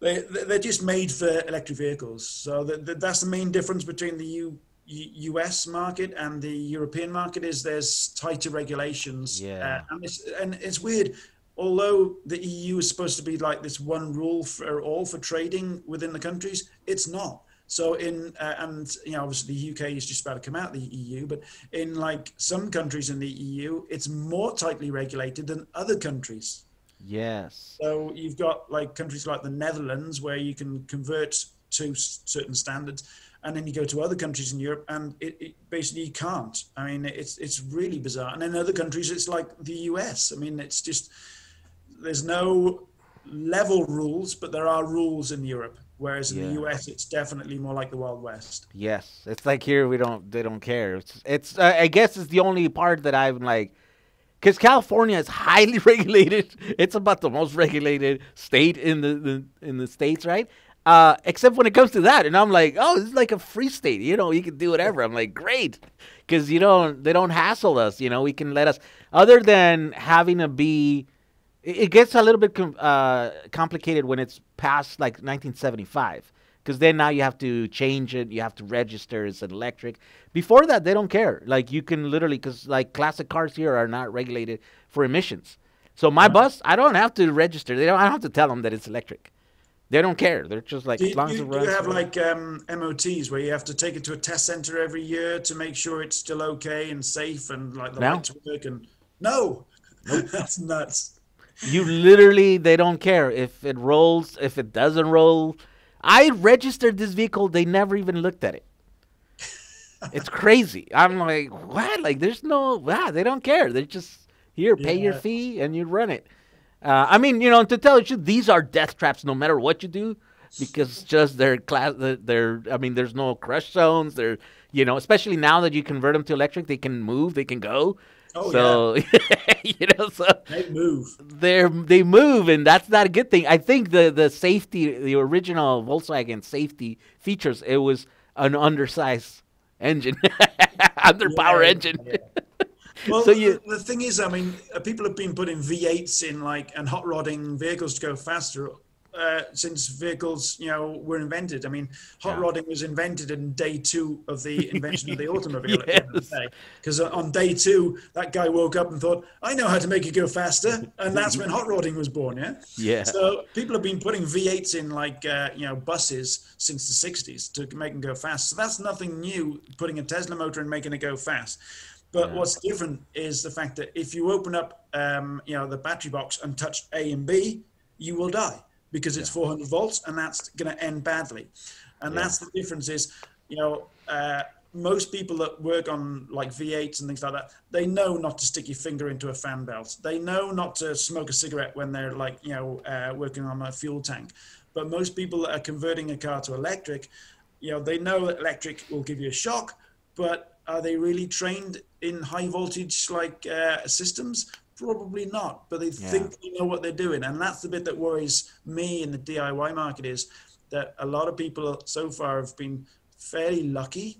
they they're just made for electric vehicles. So the, the, that's the main difference between the U, U.S. market and the European market is there's tighter regulations. Yeah, uh, and it's and it's weird. Although the EU is supposed to be like this one rule for all for trading within the countries, it's not so in uh, and you know obviously the UK is just about to come out of the EU, but in like some countries in the EU, it's more tightly regulated than other countries. Yes. So you've got like countries like the Netherlands where you can convert to certain standards, and then you go to other countries in Europe and it, it basically you can't. I mean, it's it's really bizarre. And in other countries, it's like the US. I mean, it's just there's no level rules, but there are rules in Europe. Whereas in yeah. the US, it's definitely more like the Wild West. Yes, it's like here we don't they don't care. It's it's uh, I guess it's the only part that I'm like, because California is highly regulated. It's about the most regulated state in the, the in the states, right? Uh, except when it comes to that, and I'm like, oh, this is like a free state. You know, you can do whatever. I'm like, great, because you don't they don't hassle us. You know, we can let us. Other than having to be it gets a little bit com- uh, complicated when it's past like 1975 because then now you have to change it you have to register as an electric. Before that they don't care. Like you can literally because like classic cars here are not regulated for emissions. So my bus i don't have to register. They don't i don't have to tell them that it's electric. They don't care. They're just like do you, you, you have like um, mots where you have to take it to a test center every year to make sure it's still okay and safe and like the no. lights work and no. Nope. that's nuts you literally, they don't care if it rolls, if it doesn't roll. I registered this vehicle. They never even looked at it. It's crazy. I'm like, what? Like, there's no, wow, they don't care. They're just here, pay yeah. your fee, and you run it. Uh, I mean, you know, to tell you, these are death traps no matter what you do, because just their class, they're, I mean, there's no crush zones. They're, you know, especially now that you convert them to electric, they can move, they can go. Oh, so yeah. you know, so they move. They're they move, and that's not a good thing. I think the the safety, the original Volkswagen safety features, it was an undersized engine, underpower yeah, engine. Yeah. Well, so you, the, the thing is, I mean, uh, people have been putting V8s in like and hot rodding vehicles to go faster uh, since vehicles, you know, were invented. I mean, hot yeah. rodding was invented in day two of the invention of the automobile. Because yes. on day two, that guy woke up and thought, "I know how to make it go faster," and that's when hot rodding was born. Yeah. Yeah. So people have been putting V8s in like uh, you know buses since the '60s to make them go fast. So that's nothing new. Putting a Tesla motor and making it go fast. But yeah. what's different is the fact that if you open up, um, you know, the battery box and touch A and B, you will die because it's yeah. 400 volts and that's going to end badly. And yeah. that's the difference is, you know, uh, most people that work on like V8s and things like that, they know not to stick your finger into a fan belt. They know not to smoke a cigarette when they're like, you know, uh, working on a fuel tank. But most people that are converting a car to electric, you know, they know that electric will give you a shock, but are they really trained in high voltage like uh, systems? Probably not, but they yeah. think they know what they're doing, and that's the bit that worries me in the DIY market is that a lot of people so far have been fairly lucky.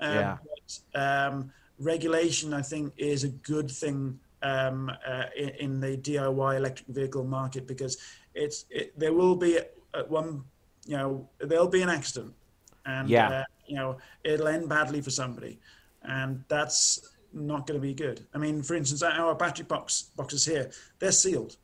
Um, yeah. But, um, regulation, I think, is a good thing um, uh, in, in, the DIY electric vehicle market because it's it, there will be at one, you know, there'll be an accident, and yeah. Uh, you know, it'll end badly for somebody, and that's not going to be good. I mean, for instance, our battery box boxes here, they're sealed.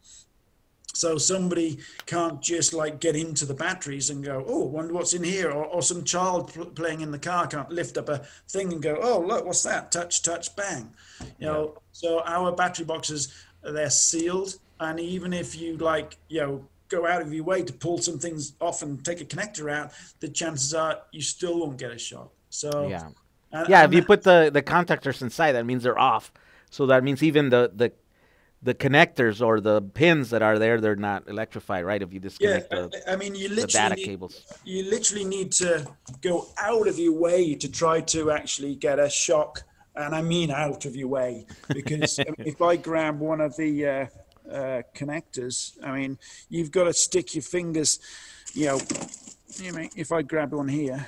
So somebody can't just like get into the batteries and go, oh, wonder what's in here, or, or some child pl- playing in the car can't lift up a thing and go, oh, look, what's that? Touch, touch, bang. You know, so our battery boxes they're sealed, and even if you like, you know, go out of your way to pull some things off and take a connector out, the chances are you still won't get a shot. So yeah. Uh, yeah, if you put the the contactors inside, that means they're off. So that means even the the the connectors or the pins that are there, they're not electrified, right? If you disconnect yeah, the, I mean, you literally data need, cables. You literally need to go out of your way to try to actually get a shock, and I mean out of your way, because if I grab one of the uh, uh, connectors, I mean, you've got to stick your fingers, you know, you mean if I grab one here,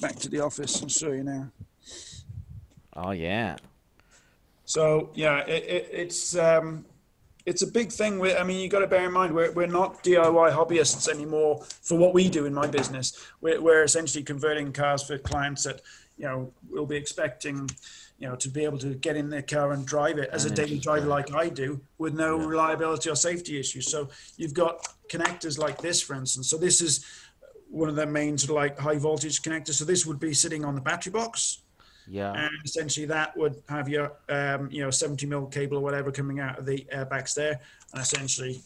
back to the office. I'll show you now. Oh yeah. So yeah, it, it, it's um, it's a big thing. I mean, you got to bear in mind we're we're not DIY hobbyists anymore for what we do in my business. We're we're essentially converting cars for clients that you know will be expecting you know, to be able to get in their car and drive it as a daily driver like I do with no yeah. reliability or safety issues. So you've got connectors like this, for instance. So this is one of the main sort of like high voltage connectors. So this would be sitting on the battery box. Yeah. And essentially that would have your, um, you know, 70 mil cable or whatever coming out of the airbags there. And essentially,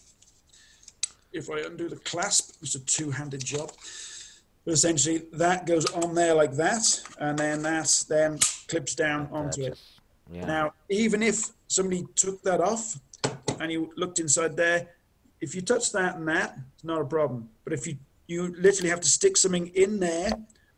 if I undo the clasp, it's a two-handed job. But essentially that goes on there like that. And then that then clips down onto it. Yeah. Now, even if somebody took that off and you looked inside there, if you touch that and that, it's not a problem. But if you you literally have to stick something in there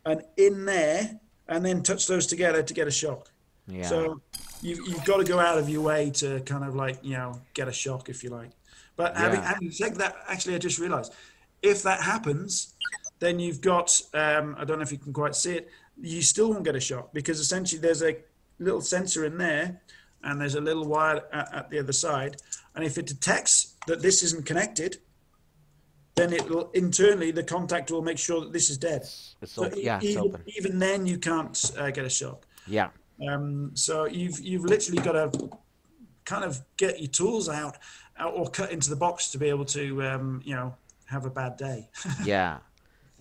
and in there and then touch those together to get a shock. Yeah. So you, you've got to go out of your way to kind of like, you know, get a shock if you like. But having, yeah. having said that, actually, I just realized if that happens, then you've got, um, I don't know if you can quite see it, you still won't get a shock because essentially there's a little sensor in there and there's a little wire at, at the other side. And if it detects that this isn't connected, then it will internally the contact will make sure that this is dead. It's so yeah, even, even, then you can't uh, get a shock. Yeah. Um, so you've you've literally got to kind of get your tools out, out or cut into the box to be able to um, you know have a bad day. yeah.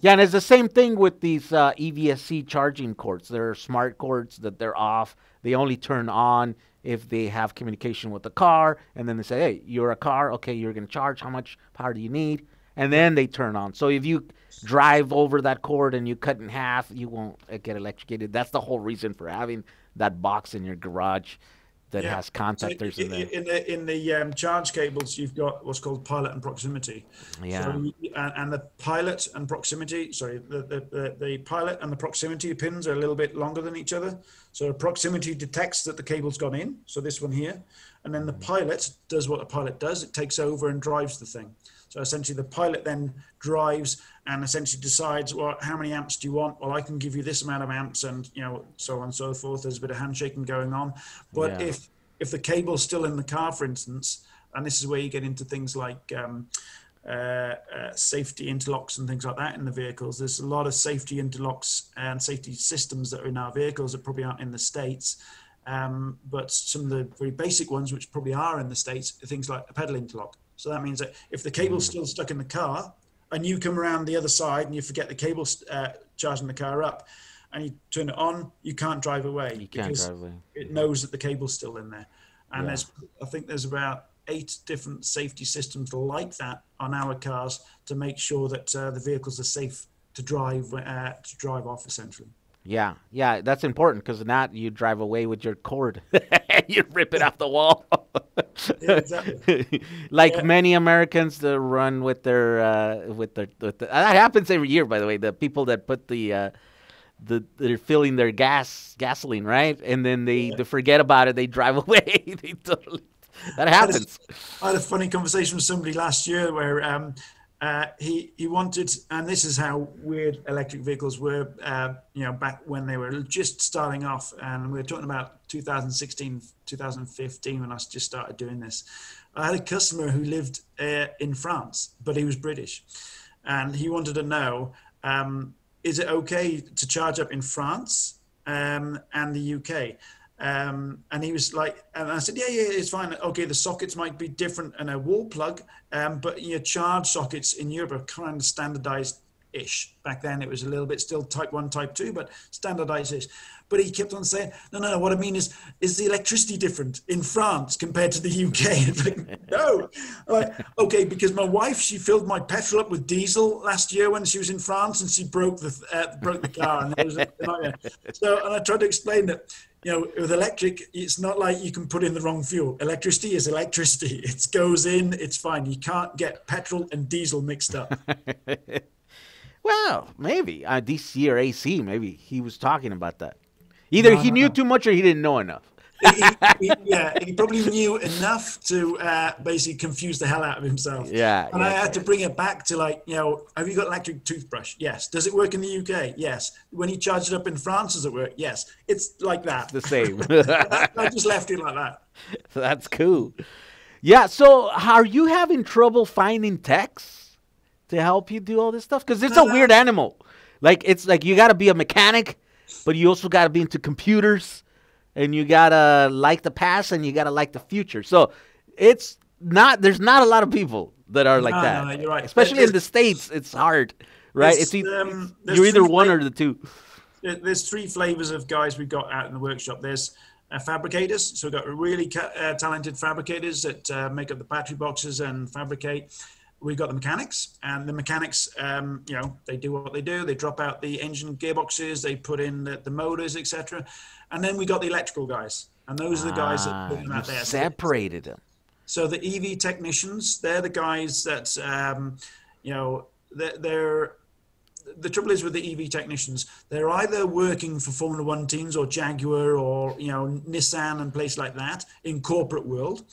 Yeah, and it's the same thing with these uh, EVSE charging cords. They're smart cords that they're off. They only turn on if they have communication with the car, and then they say, "Hey, you're a car. Okay, you're going to charge. How much power do you need?" And then they turn on. So if you drive over that cord and you cut in half, you won't uh, get electrocuted. That's the whole reason for having that box in your garage that yeah. has contactors so in, in, in the in the um, charge cables you've got what's called pilot and proximity. Yeah. So, and, and, the pilot and proximity sorry the, the, the, the, pilot and the proximity pins are a little bit longer than each other. So proximity detects that the cable's gone in so this one here. And then the pilot does what the pilot does. It takes over and drives the thing so essentially, the pilot then drives and essentially decides, well, how many amps do you want? Well, I can give you this amount of amps, and you know, so on and so forth. There's a bit of handshaking going on. But yeah. if if the cable's still in the car, for instance, and this is where you get into things like um, uh, uh, safety interlocks and things like that in the vehicles. There's a lot of safety interlocks and safety systems that are in our vehicles that probably aren't in the states. Um, but some of the very basic ones, which probably are in the states, are things like a pedal interlock. So that means that if the cable's still stuck in the car and you come around the other side and you forget the cable uh, charging the car up and you turn it on, you can't drive away you can't drive away. it knows that the cable's still in there. And yeah. there's, I think there's about eight different safety systems like that on our cars to make sure that uh, the vehicles are safe to drive uh, to drive off essentially. Yeah, yeah, that's important because not you drive away with your cord, you rip it off the wall. yeah, exactly. like yeah. many Americans that run with their uh, with their with the, that happens every year. By the way, the people that put the uh, the they're filling their gas gasoline right, and then they, yeah. they forget about it. They drive away. they totally that happens. I had a funny conversation with somebody last year where um, uh, he he wanted, and this is how weird electric vehicles were, uh, you know, back when they were just starting off, and we were talking about 2016, 2015 when I just started doing this. I had a customer who lived uh, in France, but he was British, and he wanted to know, um, is it okay to charge up in France um, and the UK? Um, and he was like, and I said, yeah, yeah, it's fine. Okay, the sockets might be different in a wall plug, um, but your charge sockets in Europe are kind of standardized ish. Back then it was a little bit still type one, type two, but standardized ish. But he kept on saying, no, no, no, what I mean is, is the electricity different in France compared to the UK? no. Like, okay, because my wife, she filled my petrol up with diesel last year when she was in France and she broke the, uh, broke the car. And was. So, and I tried to explain that you know, with electric, it's not like you can put in the wrong fuel. Electricity is electricity. It goes in, it's fine. You can't get petrol and diesel mixed up. well, maybe uh, DC or AC. Maybe he was talking about that. Either no, he no, knew no. too much or he didn't know enough. He, he, yeah, he probably knew enough to uh, basically confuse the hell out of himself. Yeah, and yeah, I had to bring it back to like, you know, have you got electric toothbrush? Yes. Does it work in the UK? Yes. When he charged it up in France, does it work? Yes. It's like that. the same. I just left it like that. That's cool. Yeah. So, are you having trouble finding techs to help you do all this stuff? Because it's a weird animal. Like it's like you got to be a mechanic, but you also got to be into computers, and you gotta like the past and you gotta like the future. So, it's not. There's not a lot of people that are like No, that. no, you're right. Especially There's- in the states, it's hard, right? It's e- um, you're either one or the two. There's three flavors of guys we've got out in the workshop. There's uh, fabricators, so we've got really ca- uh, talented fabricators that uh, make up the battery boxes and fabricate. We've got the mechanics, and the mechanics, um, you know, they do what they do. They drop out the engine gearboxes, they put in the, the motors, etc. And then we got the electrical guys, and those are the guys that Ah, put them out there. Separated them. so the EV technicians, they're the guys that, um, you know, they're, they're, the trouble is with the EV technicians, they're either working for Formula One teams or Jaguar or, you know, Nissan and places like that in corporate world.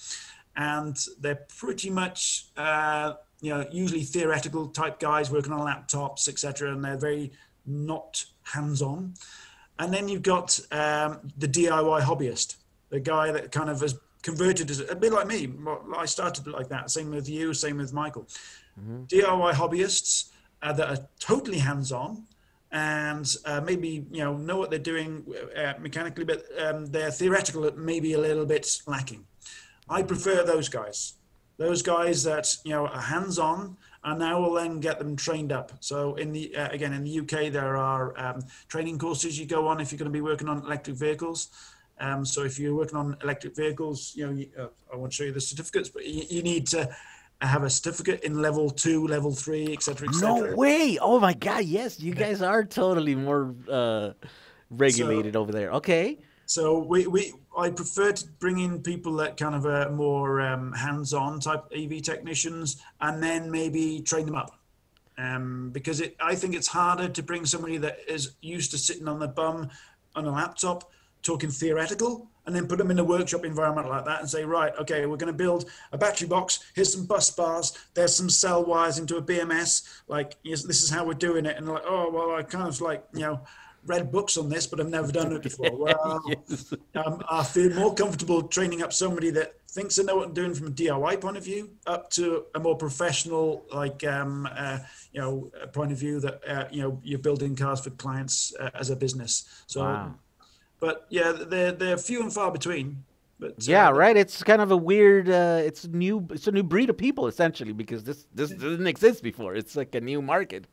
And they're pretty much, uh, you know, usually theoretical type guys working on laptops, etc. And they're very not hands-on. And then you've got um, the DIY hobbyist, the guy that kind of has converted as a bit like me. I started like that. Same with you. Same with Michael. DIY hobbyists uh, that are totally hands-on and uh, maybe you know know what they're doing uh, mechanically, but um, they're theoretical, maybe a little bit lacking. I prefer those guys. Those guys that you know are hands-on, and I will then get them trained up. So in the uh, again in the UK, there are um, training courses you go on if you're going to be working on electric vehicles. Um, so if you're working on electric vehicles, you know you, uh, I won't show you the certificates, but you, you need to have a certificate in level two, level three, etc. Et No way! Oh my God! Yes, you guys are totally more uh, regulated over there. Okay. So we, we I prefer to bring in people that kind of are more um, hands-on type EV technicians, and then maybe train them up. Um, because it, I think it's harder to bring somebody that is used to sitting on the bum on a laptop talking theoretical and then put them in a workshop environment like that and say right okay we're going to build a battery box. Here's some bus bars. There's some cell wires into a bms like this is how we're doing it. And like oh well i kind of like you know read books on this but i've never done it before well um, i feel more comfortable training up somebody that thinks they know what they're doing from a diy point of view up to a more professional like um, uh, you know point of view that uh, you know you're building cars for clients uh, as a business so Wow. but yeah, they're they're few and far between. But uh, Yeah, right. It's kind of a weird. Uh, it's new. It's a new breed of people essentially because this this didn't exist before. It's like a new market.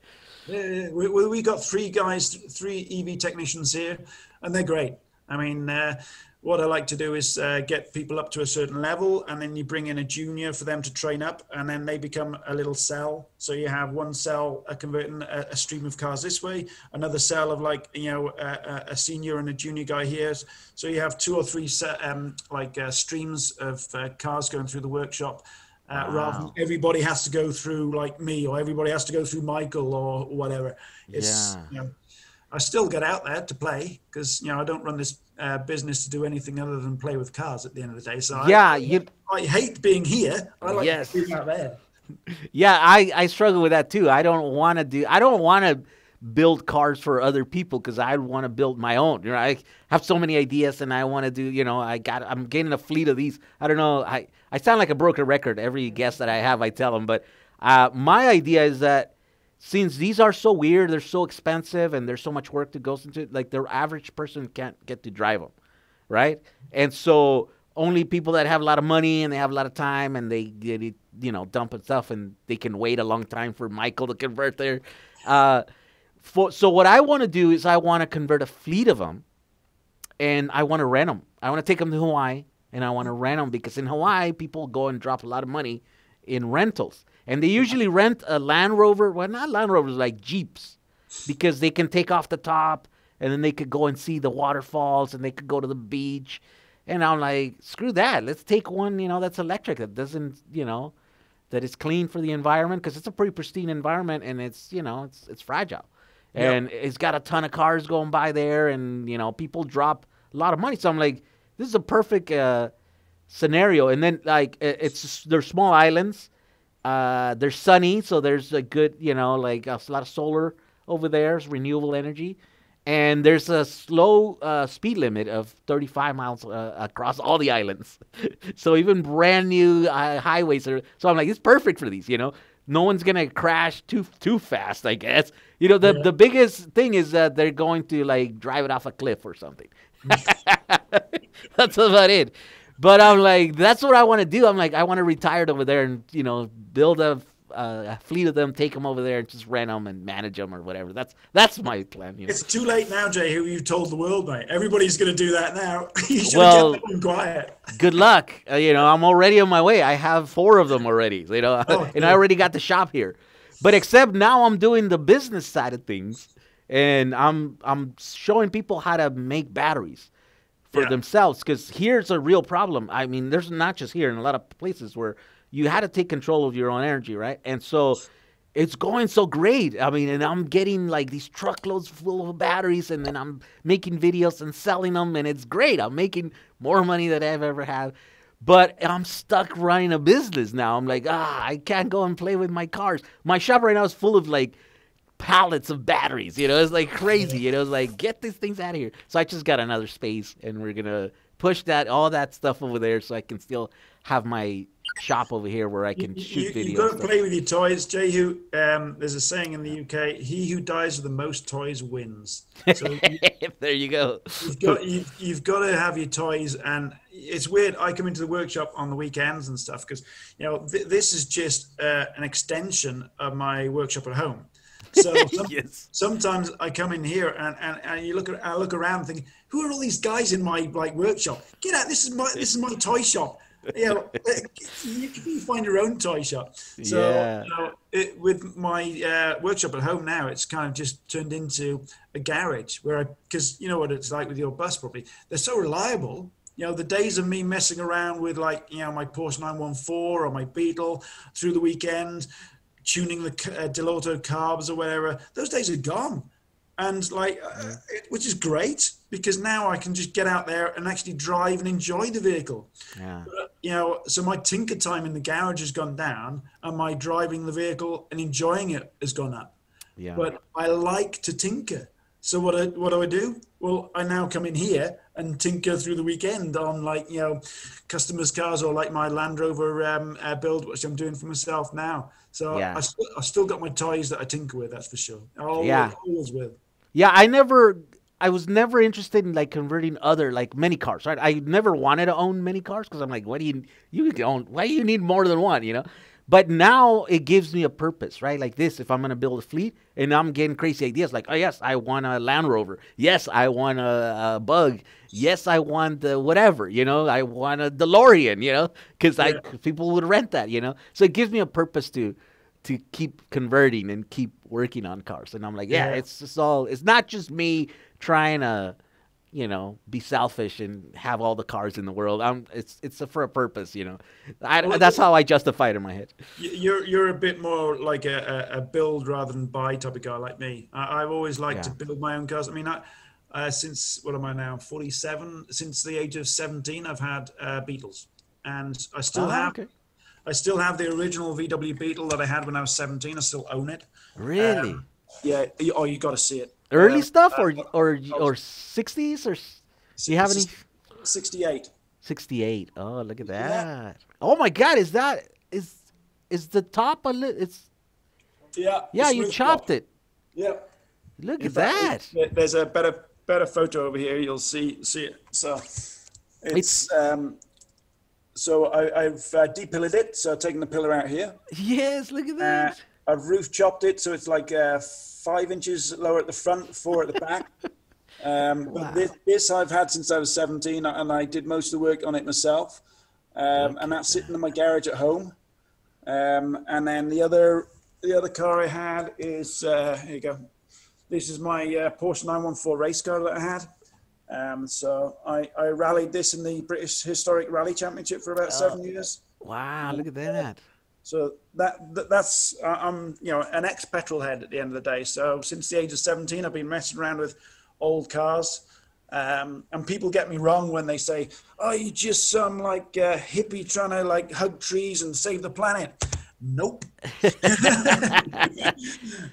Yeah, we we got three guys, three EV technicians here, and they're great. I mean, uh, what I like to do is uh, get people up to a certain level, and then you bring in a junior for them to train up, and then they become a little cell. So you have one cell uh, converting a, a stream of cars this way, another cell of like you know a, a- senior and a junior guy here. So you have two or three um, like uh, streams of uh, cars going through the workshop. Uh, Rather than everybody has to go through like me, or everybody has to go through Michael, or whatever. It's Yeah. you know, I still get out there to play because you know I don't run this uh, business to do anything other than play with cars at the end of the day. So Yeah, I, you- I hate being here. I like Yes. being out there. Yeah, I I struggle with that too. I don't want to do. I don't want to build cars for other people because I want to build my own. You know, I have so many ideas and I want to do. You know, I got. I'm getting a fleet of these. I don't know. I I sound like a broken record. Every guest that I have, I tell them. But uh, my idea is that since these are so weird, they're so expensive, and there's so much work that goes into it, like the average person can't get to drive them, right? And so only people that have a lot of money and they have a lot of time and they get it, you know, dump and stuff and they can wait a long time for Michael to convert there. Uh, for, so what I want to do is I want to convert a fleet of them, and I want to rent them. I want to take them to Hawaii and I want to rent them because in Hawaii people go and drop a lot of money in rentals, and they usually rent a Land Rover. Well, not Land Rovers, like Jeeps, because they can take off the top and then they could go and see the waterfalls and they could go to the beach. And I'm like, screw that. Let's take one, you know, that's electric that doesn't, you know, that is clean for the environment because it's a pretty pristine environment and it's, you know, it's it's fragile. Yep. And it's got a ton of cars going by there and, you know, people drop a lot of money. So I'm like, this is a perfect uh, scenario. And then like it's they're small islands. Uh, they're sunny, so there's a good, you know, like a lot of solar over there, it's renewable energy. And there's a slow uh, speed limit of 35 miles uh, across all the islands. so even brand new uh, highways are. So I'm like, it's perfect for these. You know, no one's gonna crash too too fast. I guess. You know, the the biggest thing is that they're going to like drive it off a cliff or something. that's about it. But I'm like, that's what I want to do. I'm like, I want to retire over there and you know build a, a fleet of them, take them over there and just rent them and manage them or whatever. That's that's my plan. You know? It's too late now, Jehu you've told the world, mate? Everybody's going to do that now. you should Well- have kept them quiet. Good luck. Uh, you know, I'm already on my way. I have four of them already. You know, Oh, and I already got the shop here. But except now I'm doing the business side of things, and I'm I'm showing people how to make batteries for Yeah. themselves. Because here's a real problem. I mean, there's not just here in a lot of places where you had to take control of your own energy, right? And so it's going so great. I mean, and I'm getting like these truckloads full of batteries, and then I'm making videos and selling them, and it's great. I'm making more money than I've ever had. But I'm stuck running a business now. I'm like, ah, I can't go and play with my cars. My shop right now is full of like pallets of batteries. You know, it's like crazy. You know, it's like get these things out of here. So I just got another space, and we're gonna push that all that stuff over there, so I can still have my shop over here where I can You, shoot you, videos. have got to play with your toys. Who um, there's a saying in the UK: "He who dies with the most toys wins." So you, there you go. you've got you've, you've got to have your toys, and it's weird. I come into the workshop on the weekends and stuff because you know th- this is just uh, an extension of my workshop at home. So some- Yes. sometimes I come in here and, and, and you look at I look around thinking, who are all these guys in my like workshop? Get out! This is my this is my toy shop. You know, you can find your own toy shop. So Yeah. you know, it, with my uh, workshop at home now, it's kind of just turned into a garage where I because you know what it's like with your bus probably they're so reliable. You know, the days of me messing around with like you know my Porsche 914 or my Beetle through the weekend, tuning the uh, Dellorto carbs or whatever, those days are gone. And like, uh, it, which is great because now I can just get out there and actually drive and enjoy the vehicle Yeah. you know, so my tinker time in the garage has gone down, and my driving the vehicle and enjoying it has gone up. Yeah. But I like to tinker. So what I, what do I do? Well, I now come in here and tinker through the weekend on like you know, customers' cars or like my Land Rover um, uh, build, which I'm doing for myself now. So Yeah. I, still, I still got my toys that I tinker with. That's for sure. Always, Yeah. always with. Yeah, I never I was never interested in like converting other like many cars, right? I never wanted to own many cars because I'm like, what do you you own? Why do you need more than one? You know. But now it gives me a purpose, right? Like this, if I'm gonna build a fleet and I'm getting crazy ideas, like, oh yes, I want a Land Rover. Yes, I want a, a Bug. Yes, I want the whatever. You know, I want a DeLorean. You know, because I people would rent that. You know, so it gives me a purpose to to keep converting and keep working on cars. And I'm like, yeah, Yeah. it's just all. It's not just me trying to, you know, be selfish and have all the cars in the world. I'm. It's it's for a purpose, you know. I, Well, that's how I justify it in my head. You're you're a bit more like a, a, a build rather than buy type of guy like me. I, I've always liked Yeah. to build my own cars. I mean, I, uh, since what am I now? Forty seven. Since the age of seventeen, I've had uh, Beetles, and I still Oh, have. okay. I still have the original VW Beetle that I had when I was seventeen. I still own it. Really, Um, Yeah. Oh, you got to see it. early uh, stuff or uh, or or sixties or do you have any? Sixty-eight. Sixty eight. Oh, look at that. Oh my God, is that is is the top a little? It's Yeah. yeah, you chopped top. it. Yeah. Look at that. There's a better better photo over here. You'll see see it. So it's um, so I, I've uh, depillored it. So I've taken the pillar out here. Yes, look at Uh, that. I've roof chopped it so it's like uh, five inches lower at the front, four at the back. Um, but this, this I've had since I was 17, and I did most of the work on it myself. Um, and that's sitting in my garage at home. Um, and then the other the other car I had is uh, here you go. This is my uh, Porsche 914 race car that I had. Um, so I, I rallied this in the British Historic Rally Championship for about seven years. Wow, look at that. So that, that that's uh, I'm you know an ex petrol head at the end of the day. So since the age of 17, I've been messing around with old cars, Um, and people get me wrong when they say, "Oh, you just some like uh, hippie trying to like hug trees and save the planet." Nope. uh,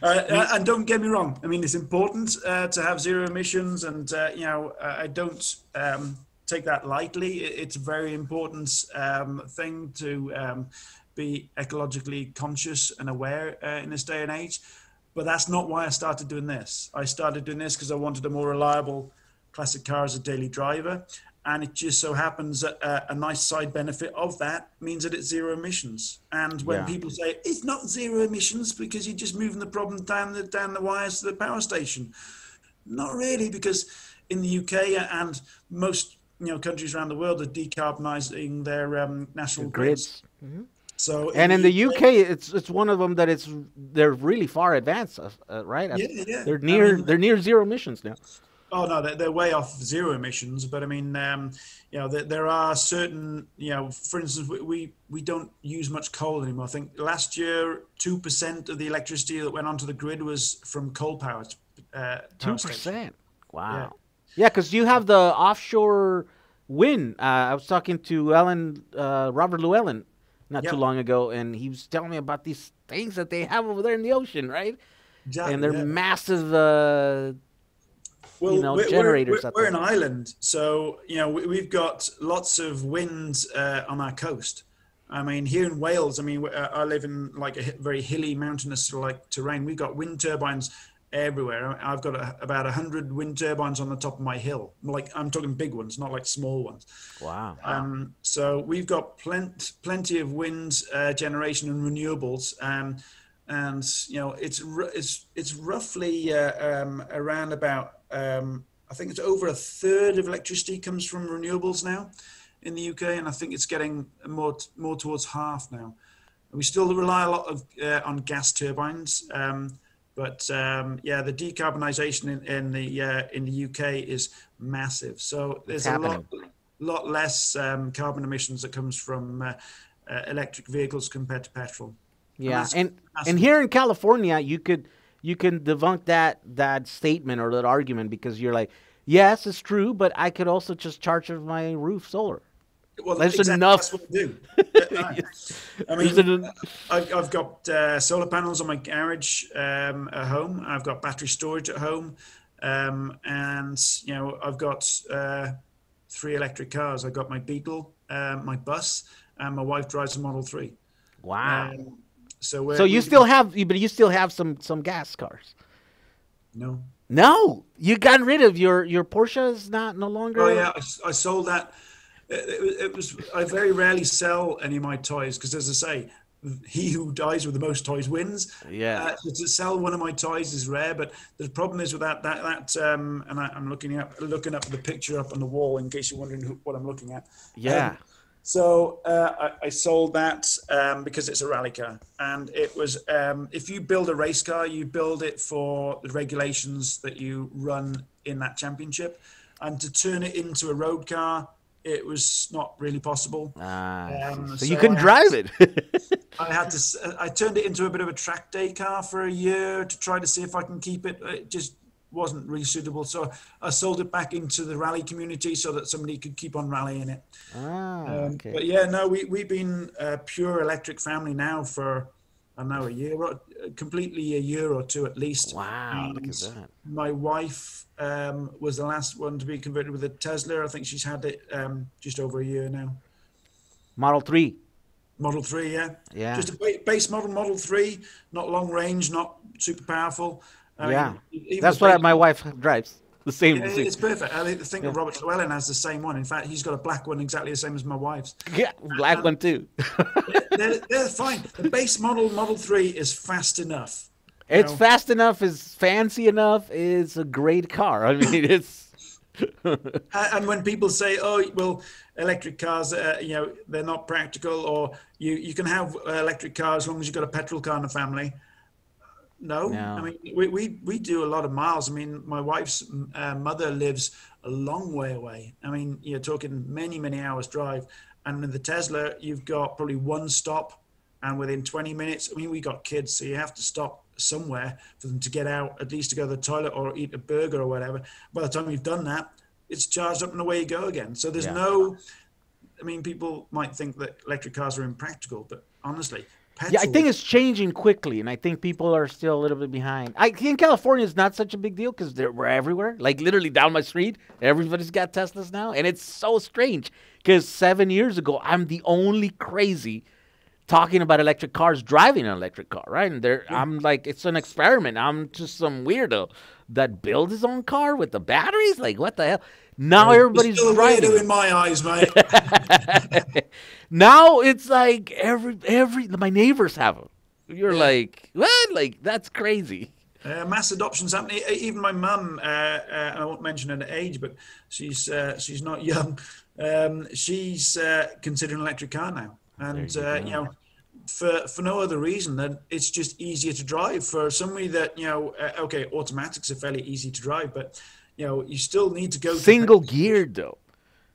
and don't get me wrong. I mean, it's important uh, to have zero emissions, and uh, you know, I don't um, take that lightly. It's a very important um, thing to um, be ecologically conscious and aware uh, in this day and age. But that's not why I started doing this. I started doing this because I wanted a more reliable classic car as a daily driver. And it just so happens that uh, a nice side benefit of that means that it's zero emissions. And when yeah. people say it's not zero emissions because you're just moving the problem down the down the wires to the power station, not really, because in the UK and most you know countries around the world are decarbonising their um, national the grids. grids. Mm-hmm. So and in the UK, it's it's one of them that it's they're really far advanced, uh, uh right? Yeah, yeah. They're near I mean, they're near zero emissions now. Oh no, they're, they're way off zero emissions. But I mean, um, you know, there, there, are certain, you know, for instance, we, we, we don't use much coal anymore. I think last year, two percent of the electricity that went onto the grid was from coal power. Uh, two percent. Wow. Yeah, because yeah, you have the offshore wind. Uh, I was talking to Ellen, uh, Robert Llewellyn, not yep. too long ago, and he was telling me about these things that they have over there in the ocean, right? Exactly, and they're yeah. massive uh, well, you know, we're, generators. We're, we're, we're an island, so you know we, have got lots of wind uh, on our coast. I mean, here in Wales, I mean, uh, I live in like a very hilly, mountainous like terrain. We've got wind turbines everywhere. I've got a, about hundred wind turbines on the top of my hill. Like I'm talking big ones, not like small ones. Wow. Um, so we've got plenty, plenty of wind uh, generation and renewables. Um, and you know, it's it's it's roughly uh, um, around about um, I think it's over a third of electricity comes from renewables now in the UK, and I think it's getting more more towards half now. We still rely a lot of uh, on gas turbines, um, but um, yeah, the decarbonisation in, in the uh, in the UK is massive. So there's a lot lot less um, carbon emissions that comes from uh, uh electric vehicles compared to petrol. Yeah, and and, and here in California, you could you can debunk that that statement or that argument because you're like, yes, it's true, but I could also just charge my roof solar. Well, that's exactly, enough. That's what I do. I mean, I've got uh, solar panels on my garage um, at home. I've got battery storage at home, um, and you know, I've got uh, three electric cars. I've got my Beetle, uh, my bus, and my wife drives a Model Three. Wow. Um, so so you still have, you but you still have some some gas cars. No. No, you got rid of your your Porsche is not no longer. Oh yeah, I, I sold that. It, it, was I very rarely sell any of my toys because, as I say, he who dies with the most toys wins. Yeah. Uh, to sell one of my toys is rare, but the problem is with that that that um, and I, am looking up looking up the picture up on the wall in case you're wondering who, what I'm looking at. Yeah. Um, so uh, I, I, sold that um, because it's a rally car, and it was um, if you build a race car, you build it for the regulations that you run in that championship, and to turn it into a road car, it was not really possible. Ah, um, so, so, you couldn't drive to, it. I had to. I turned it into a bit of a track day car for a year to try to see if I can keep it. It just wasn't really suitable. So I sold it back into the rally community so that somebody could keep on rallying it. Ah, um, okay. But yeah, no, we, we've been a pure electric family now for, I don't know, a year, completely a year or two at least. Wow, and look at that. My wife um, was the last one to be converted with a Tesla. I think she's had it um, just over a year now. Model 3. Model 3, yeah. Yeah. Just a base model, Model 3, not long range, not super powerful. I yeah, mean, that's what my wife drives. The same. It's perfect. I think yeah. Robert Llewellyn has the same one. In fact, he's got a black one exactly the same as my wife's. Yeah, black um, one too. they're, they're, fine. The base model Model Three is fast enough. It's know? fast enough. Is fancy enough. Is a great car. I mean, it's. and when people say, "Oh, well, electric cars, uh, you know, they're not practical," or you you can have electric cars as long as you've got a petrol car in the family no. no. I mean, we, we, we do a lot of miles. I mean, my wife's uh, mother lives a long way away. I mean, you're talking many, many hours drive. And with the Tesla, you've got probably one stop, and within 20 minutes, I mean, we got kids, so you have to stop somewhere for them to get out, at least to go to the toilet or eat a burger or whatever. By the time you've done that, it's charged up and away you go again. So there's Yeah. no. I mean, people might think that electric cars are impractical, but honestly, Yeah, I think it's changing quickly, and I think people are still a little bit behind. I think California is not such a big deal because we're everywhere. Like literally down my street, everybody's got Teslas now, and it's so strange because seven years ago, I'm the only crazy talking about electric cars driving an electric car, right? And there, I'm like, it's an experiment. I'm just some weirdo that builds his own car with the batteries. Like, what the hell? Now everybody's still a driving. in my eyes, mate. now it's like every every my neighbors have them. You're like what? Like that's crazy. Uh, mass adoption's happening. Even my mum, uh, uh, I won't mention her age, but she's uh, she's not young. Um, she's uh, considering an electric car now, and you uh, you know, for for no other reason than it's just easier to drive for somebody that you know. Uh, okay, automatics are fairly easy to drive, but you know, you still need to go Single geared though.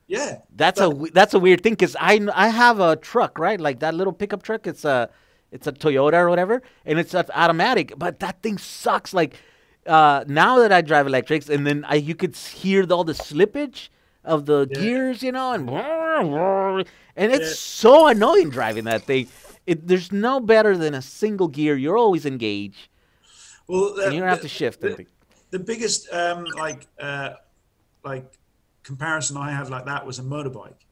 Yeah, That's a that's a weird thing because I I have a truck right like that little pickup truck. It's a it's a Toyota or whatever, and it's automatic. But that thing sucks. Like uh, now that I drive electrics, and then I you could hear the, all the slippage of the gears, you know, and and it's Yeah. so annoying driving that thing. It, there's no better than a single gear. You're always engaged, Well, and you don't have to shift anything. The biggest um, like uh, like comparison I have like that was a motorbike.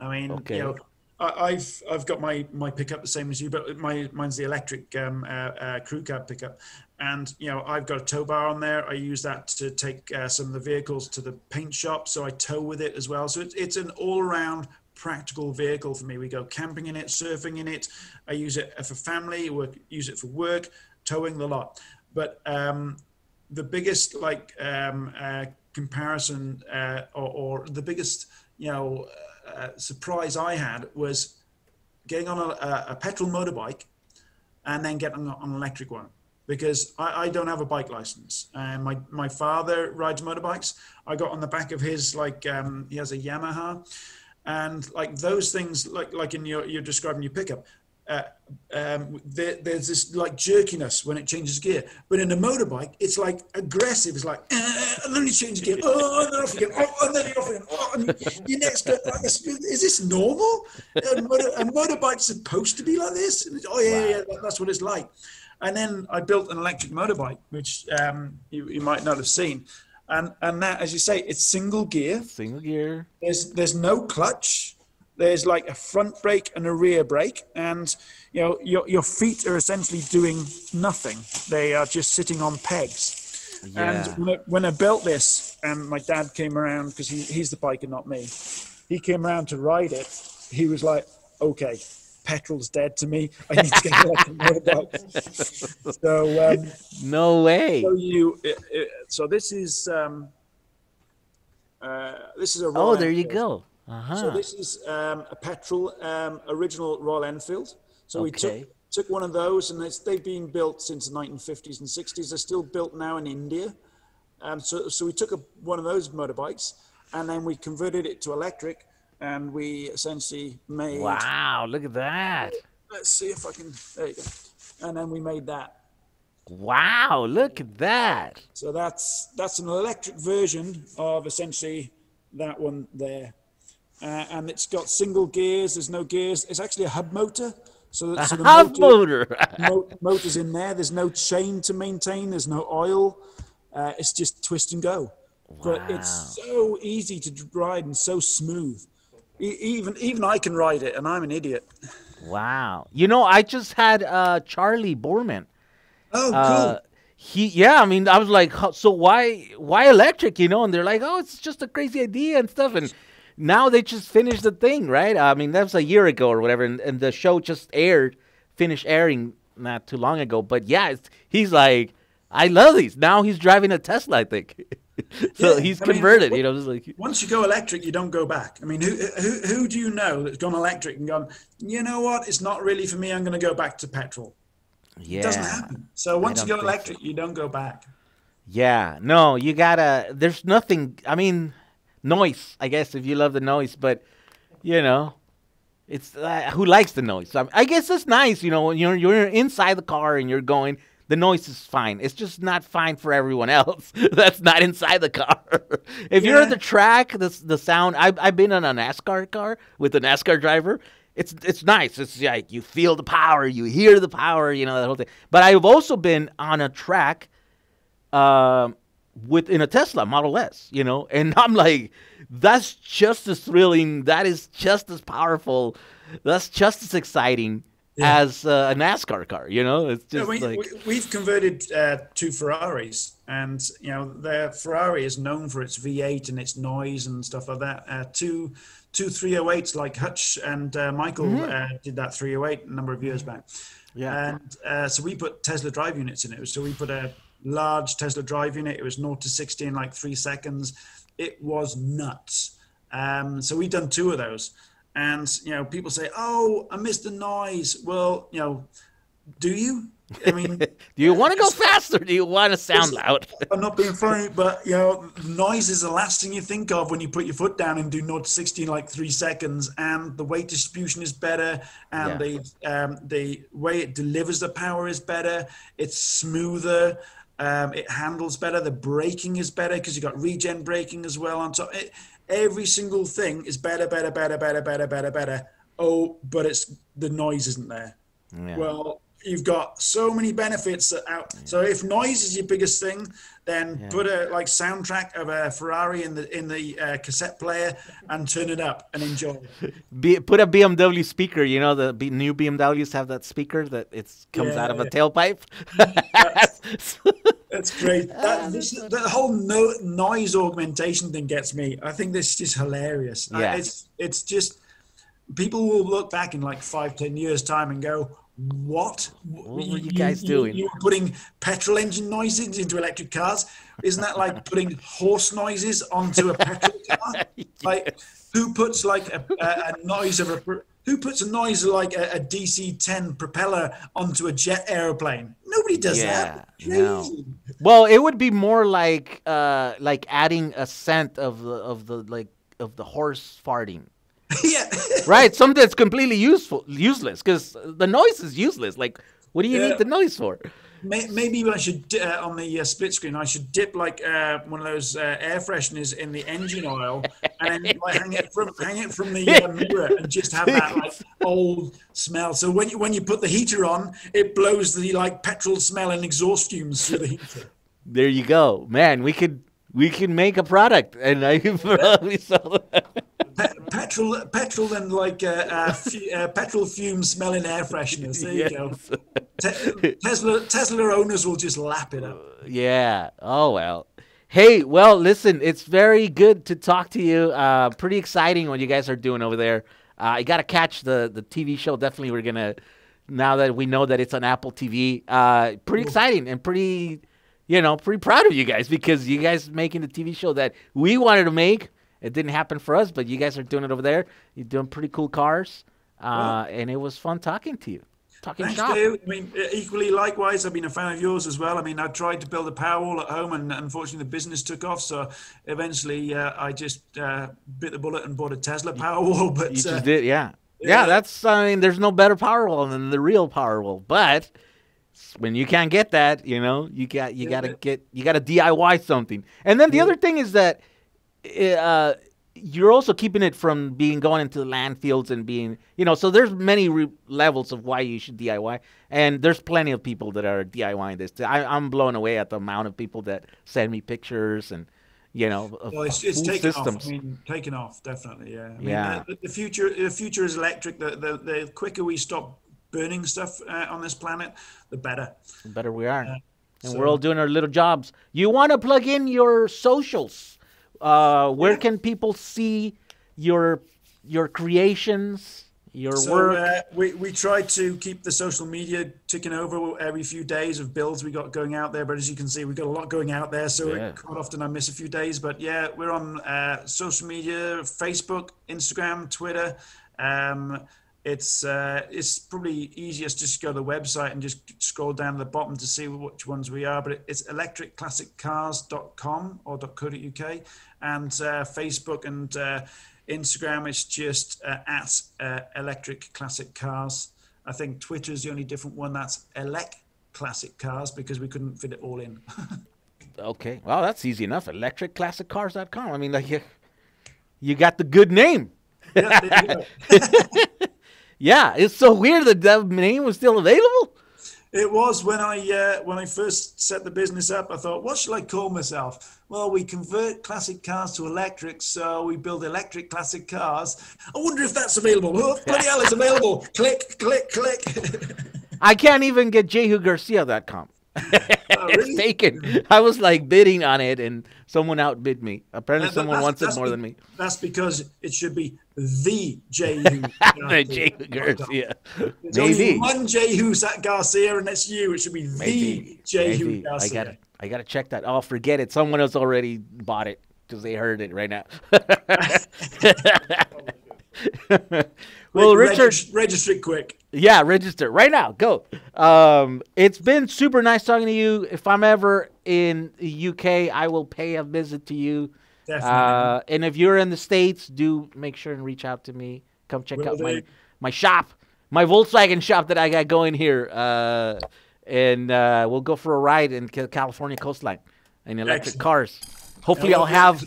I mean, Okay. you know, I, I've I've got my my pickup the same as you, but my mine's the electric um, uh, uh, crew cab pickup, and you know I've got a tow bar on there. I use that to take uh, some of the vehicles to the paint shop, so I tow with it as well. So it's it's an all around practical vehicle for me. We go camping in it, surfing in it. I use it for family, work, use it for work, towing the lot. But um, the biggest like um, uh, comparison uh, or, or the biggest you know uh, surprise I had was getting on a, a, petrol motorbike and then getting on an electric one because I, I don't have a bike license. And my, my father rides motorbikes. I got on the back of his like um, he has a Yamaha and like those things like like in your you're describing your pickup uh, um, there, there's this like jerkiness when it changes gear, but in a motorbike, it's like aggressive. It's like, uh, and then you change gear, oh, and then off again, oh, and then you're off again, oh, and you next go, like is this normal? A, motor, a motorbike's supposed to be like this? Oh yeah, yeah, yeah, that- that's what it's like. And then I built an electric motorbike, which um, you, you might not have seen, and and that, as you say, it's single gear. Single gear. There's there's no clutch. There's like a front brake and a rear brake, and you know your your feet are essentially doing nothing. They are just sitting on pegs. Yeah. And when I, when I built this, and my dad came around because he, he's the biker, not me. He came around to ride it. He was like, "Okay, petrol's dead to me. I need to get electric motorbike." so um, No way. so you uh, uh, so this is um, uh, this is a Oh, there you go. Uh huh. So this is um, a petrol um, original Royal Enfield. So we took took one of those, and it's, they've been built since the 1950s and 60s. They're still built now in India. Um, so so we took a, one of those motorbikes, and then we converted it to electric, and we essentially made. Wow, look at that. Let's see if I can. There you go. And then we made that. Wow, look at that. So that's that's an electric version of essentially that one there, uh, and it's got single gears. There's no gears. It's actually a hub motor. So, so the Hub motor, motor. mo- motor's in there. There's no chain to maintain. There's no oil. Uh, it's just twist and go. Wow. But it's so easy to ride and so smooth. E- even even I can ride it, and I'm an idiot. wow. You know, I just had uh, Charley Boorman. Oh, cool. Uh, he, yeah, I mean, I was like, so why, why electric? You know, and they're like, oh, it's just a crazy idea and stuff. And now they just finished the thing, right? I mean, that was a year ago or whatever, and, and the show just aired, finished airing not too long ago. But yeah, it's, he's like, I love these. Now he's driving a Tesla, I think. so Yeah, he's I converted. what- you know, just like Once you go electric, you don't go back. I mean, who, who, who do you know that's gone electric and gone, you know what, it's not really for me, I'm going to go back to petrol? yeah. It doesn't happen. So once you go electric, you don't go back. Yeah, no, you gotta. There's nothing. I mean, noise. I guess if you love the noise, but you know, it's uh, who likes the noise. I, I guess it's nice. You know, when you're you're inside the car and you're going. the noise is fine. It's just not fine for everyone else that's not inside the car. if you're at the track, the the sound. I've I've been in a NASCAR car with a NASCAR driver. It's it's nice. It's like you feel the power, you hear the power, you know that whole thing. But I've also been on a track, um, with in a Tesla Model S, you know, and I'm like, that's just as thrilling. That is just as powerful. That's just as exciting as uh, a NASCAR car. You know, it's Yeah, just we, like we, we've converted uh, two Ferraris, and you know, the Ferrari is known for its V8 and its noise and stuff like that. Uh, two two 308s like Hutch and uh, Michael Mm-hmm. uh, did that 308 a number of years back. Yeah. And uh, so we put Tesla drive units in it. So we put a large Tesla drive unit. It was 0 to 60 in like three seconds. It was nuts. Um, so we've done two of those. And, you know, people say, oh, I missed the noise. Well, you know, do you? I mean, do you want to go faster? Do you want to sound loud? I'm not being funny, but you know, noise is the last thing you think of when you put your foot down and do 0 to 60 in like three seconds. And the weight distribution is better, and Yeah. the um, the way it delivers the power is better. It's smoother. Um, it handles better. The braking is better because you've got regen braking as well on top. It, every single thing is better, better, better, better, better, better, better. Oh, but it's the noise isn't there. Yeah. Well, you've got so many benefits that out. So if noise is your biggest thing, then put a like soundtrack of a Ferrari in the in the uh, cassette player and turn it up and enjoy. Be, put a BMW speaker. You know the B, new BMWs have that speaker that it comes Yeah, out of a yeah. tailpipe. That's great. That, this, the whole no, noise augmentation thing gets me. I think this is hilarious. I- Yeah. it's it's just people will look back in like five, ten years time and go, "What? What were you guys doing?" You, were putting petrol engine noises into electric cars. Isn't that like putting horse noises onto a petrol car? Like, who puts like a, a, a noise of a who puts a noise like a, a DC-10 propeller onto a jet airplane? Nobody does that. Yeah, no. Well, it would be more like uh like adding a scent of the of the like of the horse farting. yeah. Right? Something that's completely useful useless cuz the noise is useless. Like what do you Yeah. need the noise for? Maybe I should uh, on the uh, split screen. I should dip like uh, one of those uh, air fresheners in the engine oil and then like, hang it from hang it from the uh, mirror and just have that like old smell. So when you when you put the heater on, it blows the like petrol smell and exhaust fumes through the heater. There you go. Man, we could we can make a product and I probably sell that. Pe- petrol petrol and like uh, uh, fu- uh, petrol fume smelling air fresheners. There you go. Te- Tesla Tesla owners will just lap it up. Yeah. Oh well. Hey, well, listen, it's very good to talk to you. Uh, pretty exciting what you guys are doing over there. Uh, you got to catch the the TV show. Definitely, we're gonna now that we know that it's on Apple TV. Uh, pretty exciting and pretty, you know, pretty proud of you guys because you guys making the TV show that we wanted to make. It didn't happen for us, but you guys are doing it over there. You're doing pretty cool cars, uh, and it was fun talking to you. Talking Thanks, shop. Dave. I mean, equally likewise, I've been a fan of yours as well. I mean, I tried to build a Powerwall at home, and unfortunately, the business took off. So eventually, uh, I just uh, bit the bullet and bought a Tesla Powerwall. But You just uh, did, yeah. yeah. yeah. that's I mean, there's no better Powerwall than the real Powerwall. But when you can't get that, you know, you got you got to get you got to DIY something. And then the other thing is that uh, you're also keeping it from being going into landfills and being, you know, so there's many re- levels of why you should DIY, and there's plenty of people that are DIYing this. I, I'm blown away at the amount of people that send me pictures and, you know, of well, it's, it's taken systems. off. I mean, taken off definitely. Yeah. I mean, Yeah. The, the future, the future is electric. The the, the quicker we stop burning stuff uh, on this planet, the better. The better we are. and so- we're all doing our little jobs. You want to plug in your socials. Uh, where Yeah. can people see your your creations, your So work? uh, we we try to keep the social media ticking over every few days of builds we got going out there. But as you can see, we've got a lot going out there. So Yeah. quite often I miss a few days. But yeah, we're on uh, social media: Facebook, Instagram, Twitter. Um, it's uh, it's probably easiest just to go to the website and just scroll down to the bottom to see which ones we are. But it- it's electricclassiccars.com or .co.uk, and uh, Facebook and uh, Instagram. It's just uh, at uh, Electric Classic Cars. I think Twitter is the only different one. That's Elec classic cars because we couldn't fit it all in. okay, well that's easy enough. Electricclassiccars.com. I mean, like you, you got the good name. yeah, yeah, it's so weird that that name was still available. It was when I uh, when I first set the business up. I thought, what should I call myself? Well, we convert classic cars to electric, so we build electric classic cars. I wonder if that's available. Oh, bloody hell, it's available! click, click, click. I can't even get jehugarcia.com. oh, really? it's taken. I was like bidding on it, and someone outbid me. Apparently, that, someone wants it more be, than me. That's because it should be the Jehu. the Jehu Garcia. There's Maybe one Jehu Garcia, and that's you. It should be the Jehu Garcia. I gotta, I gotta check that. Oh, forget it. Someone else already bought it because they heard it right now. well, Richard, register it quick. Yeah, register right now. Go. Um, it's been super nice talking to you. If I'm ever in the UK, I will pay a visit to you. Definitely. Uh, and if you're in the states, do make sure and reach out to me. Come check will out my my shop, my Volkswagen shop that I got going here. Uh, and uh, we'll go for a ride in California coastline in electric Excellent. cars. Hopefully, I'll have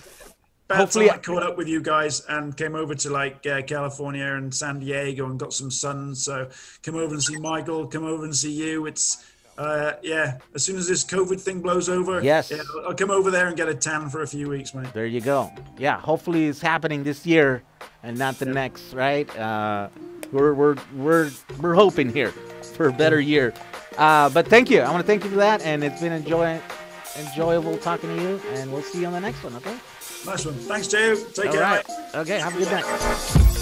hopefully I caught up with you guys and came over to like uh, California and San Diego and got some sun. So come over and see Michael. Come over and see you. It's uh, yeah. As soon as this COVID thing blows over, yes, yeah, I'll come over there and get a tan for a few weeks, mate. There you go. Yeah, hopefully it's happening this year and not the next, right? Uh, we're we're we're we're hoping here for a better year. Uh, but thank you. I want to thank you for that, and it's been enjoy enjoyable talking to you. And we'll see you on the next one. Okay. Nice one. Thanks, Joe. Take All care. Right. Okay. Have a good night.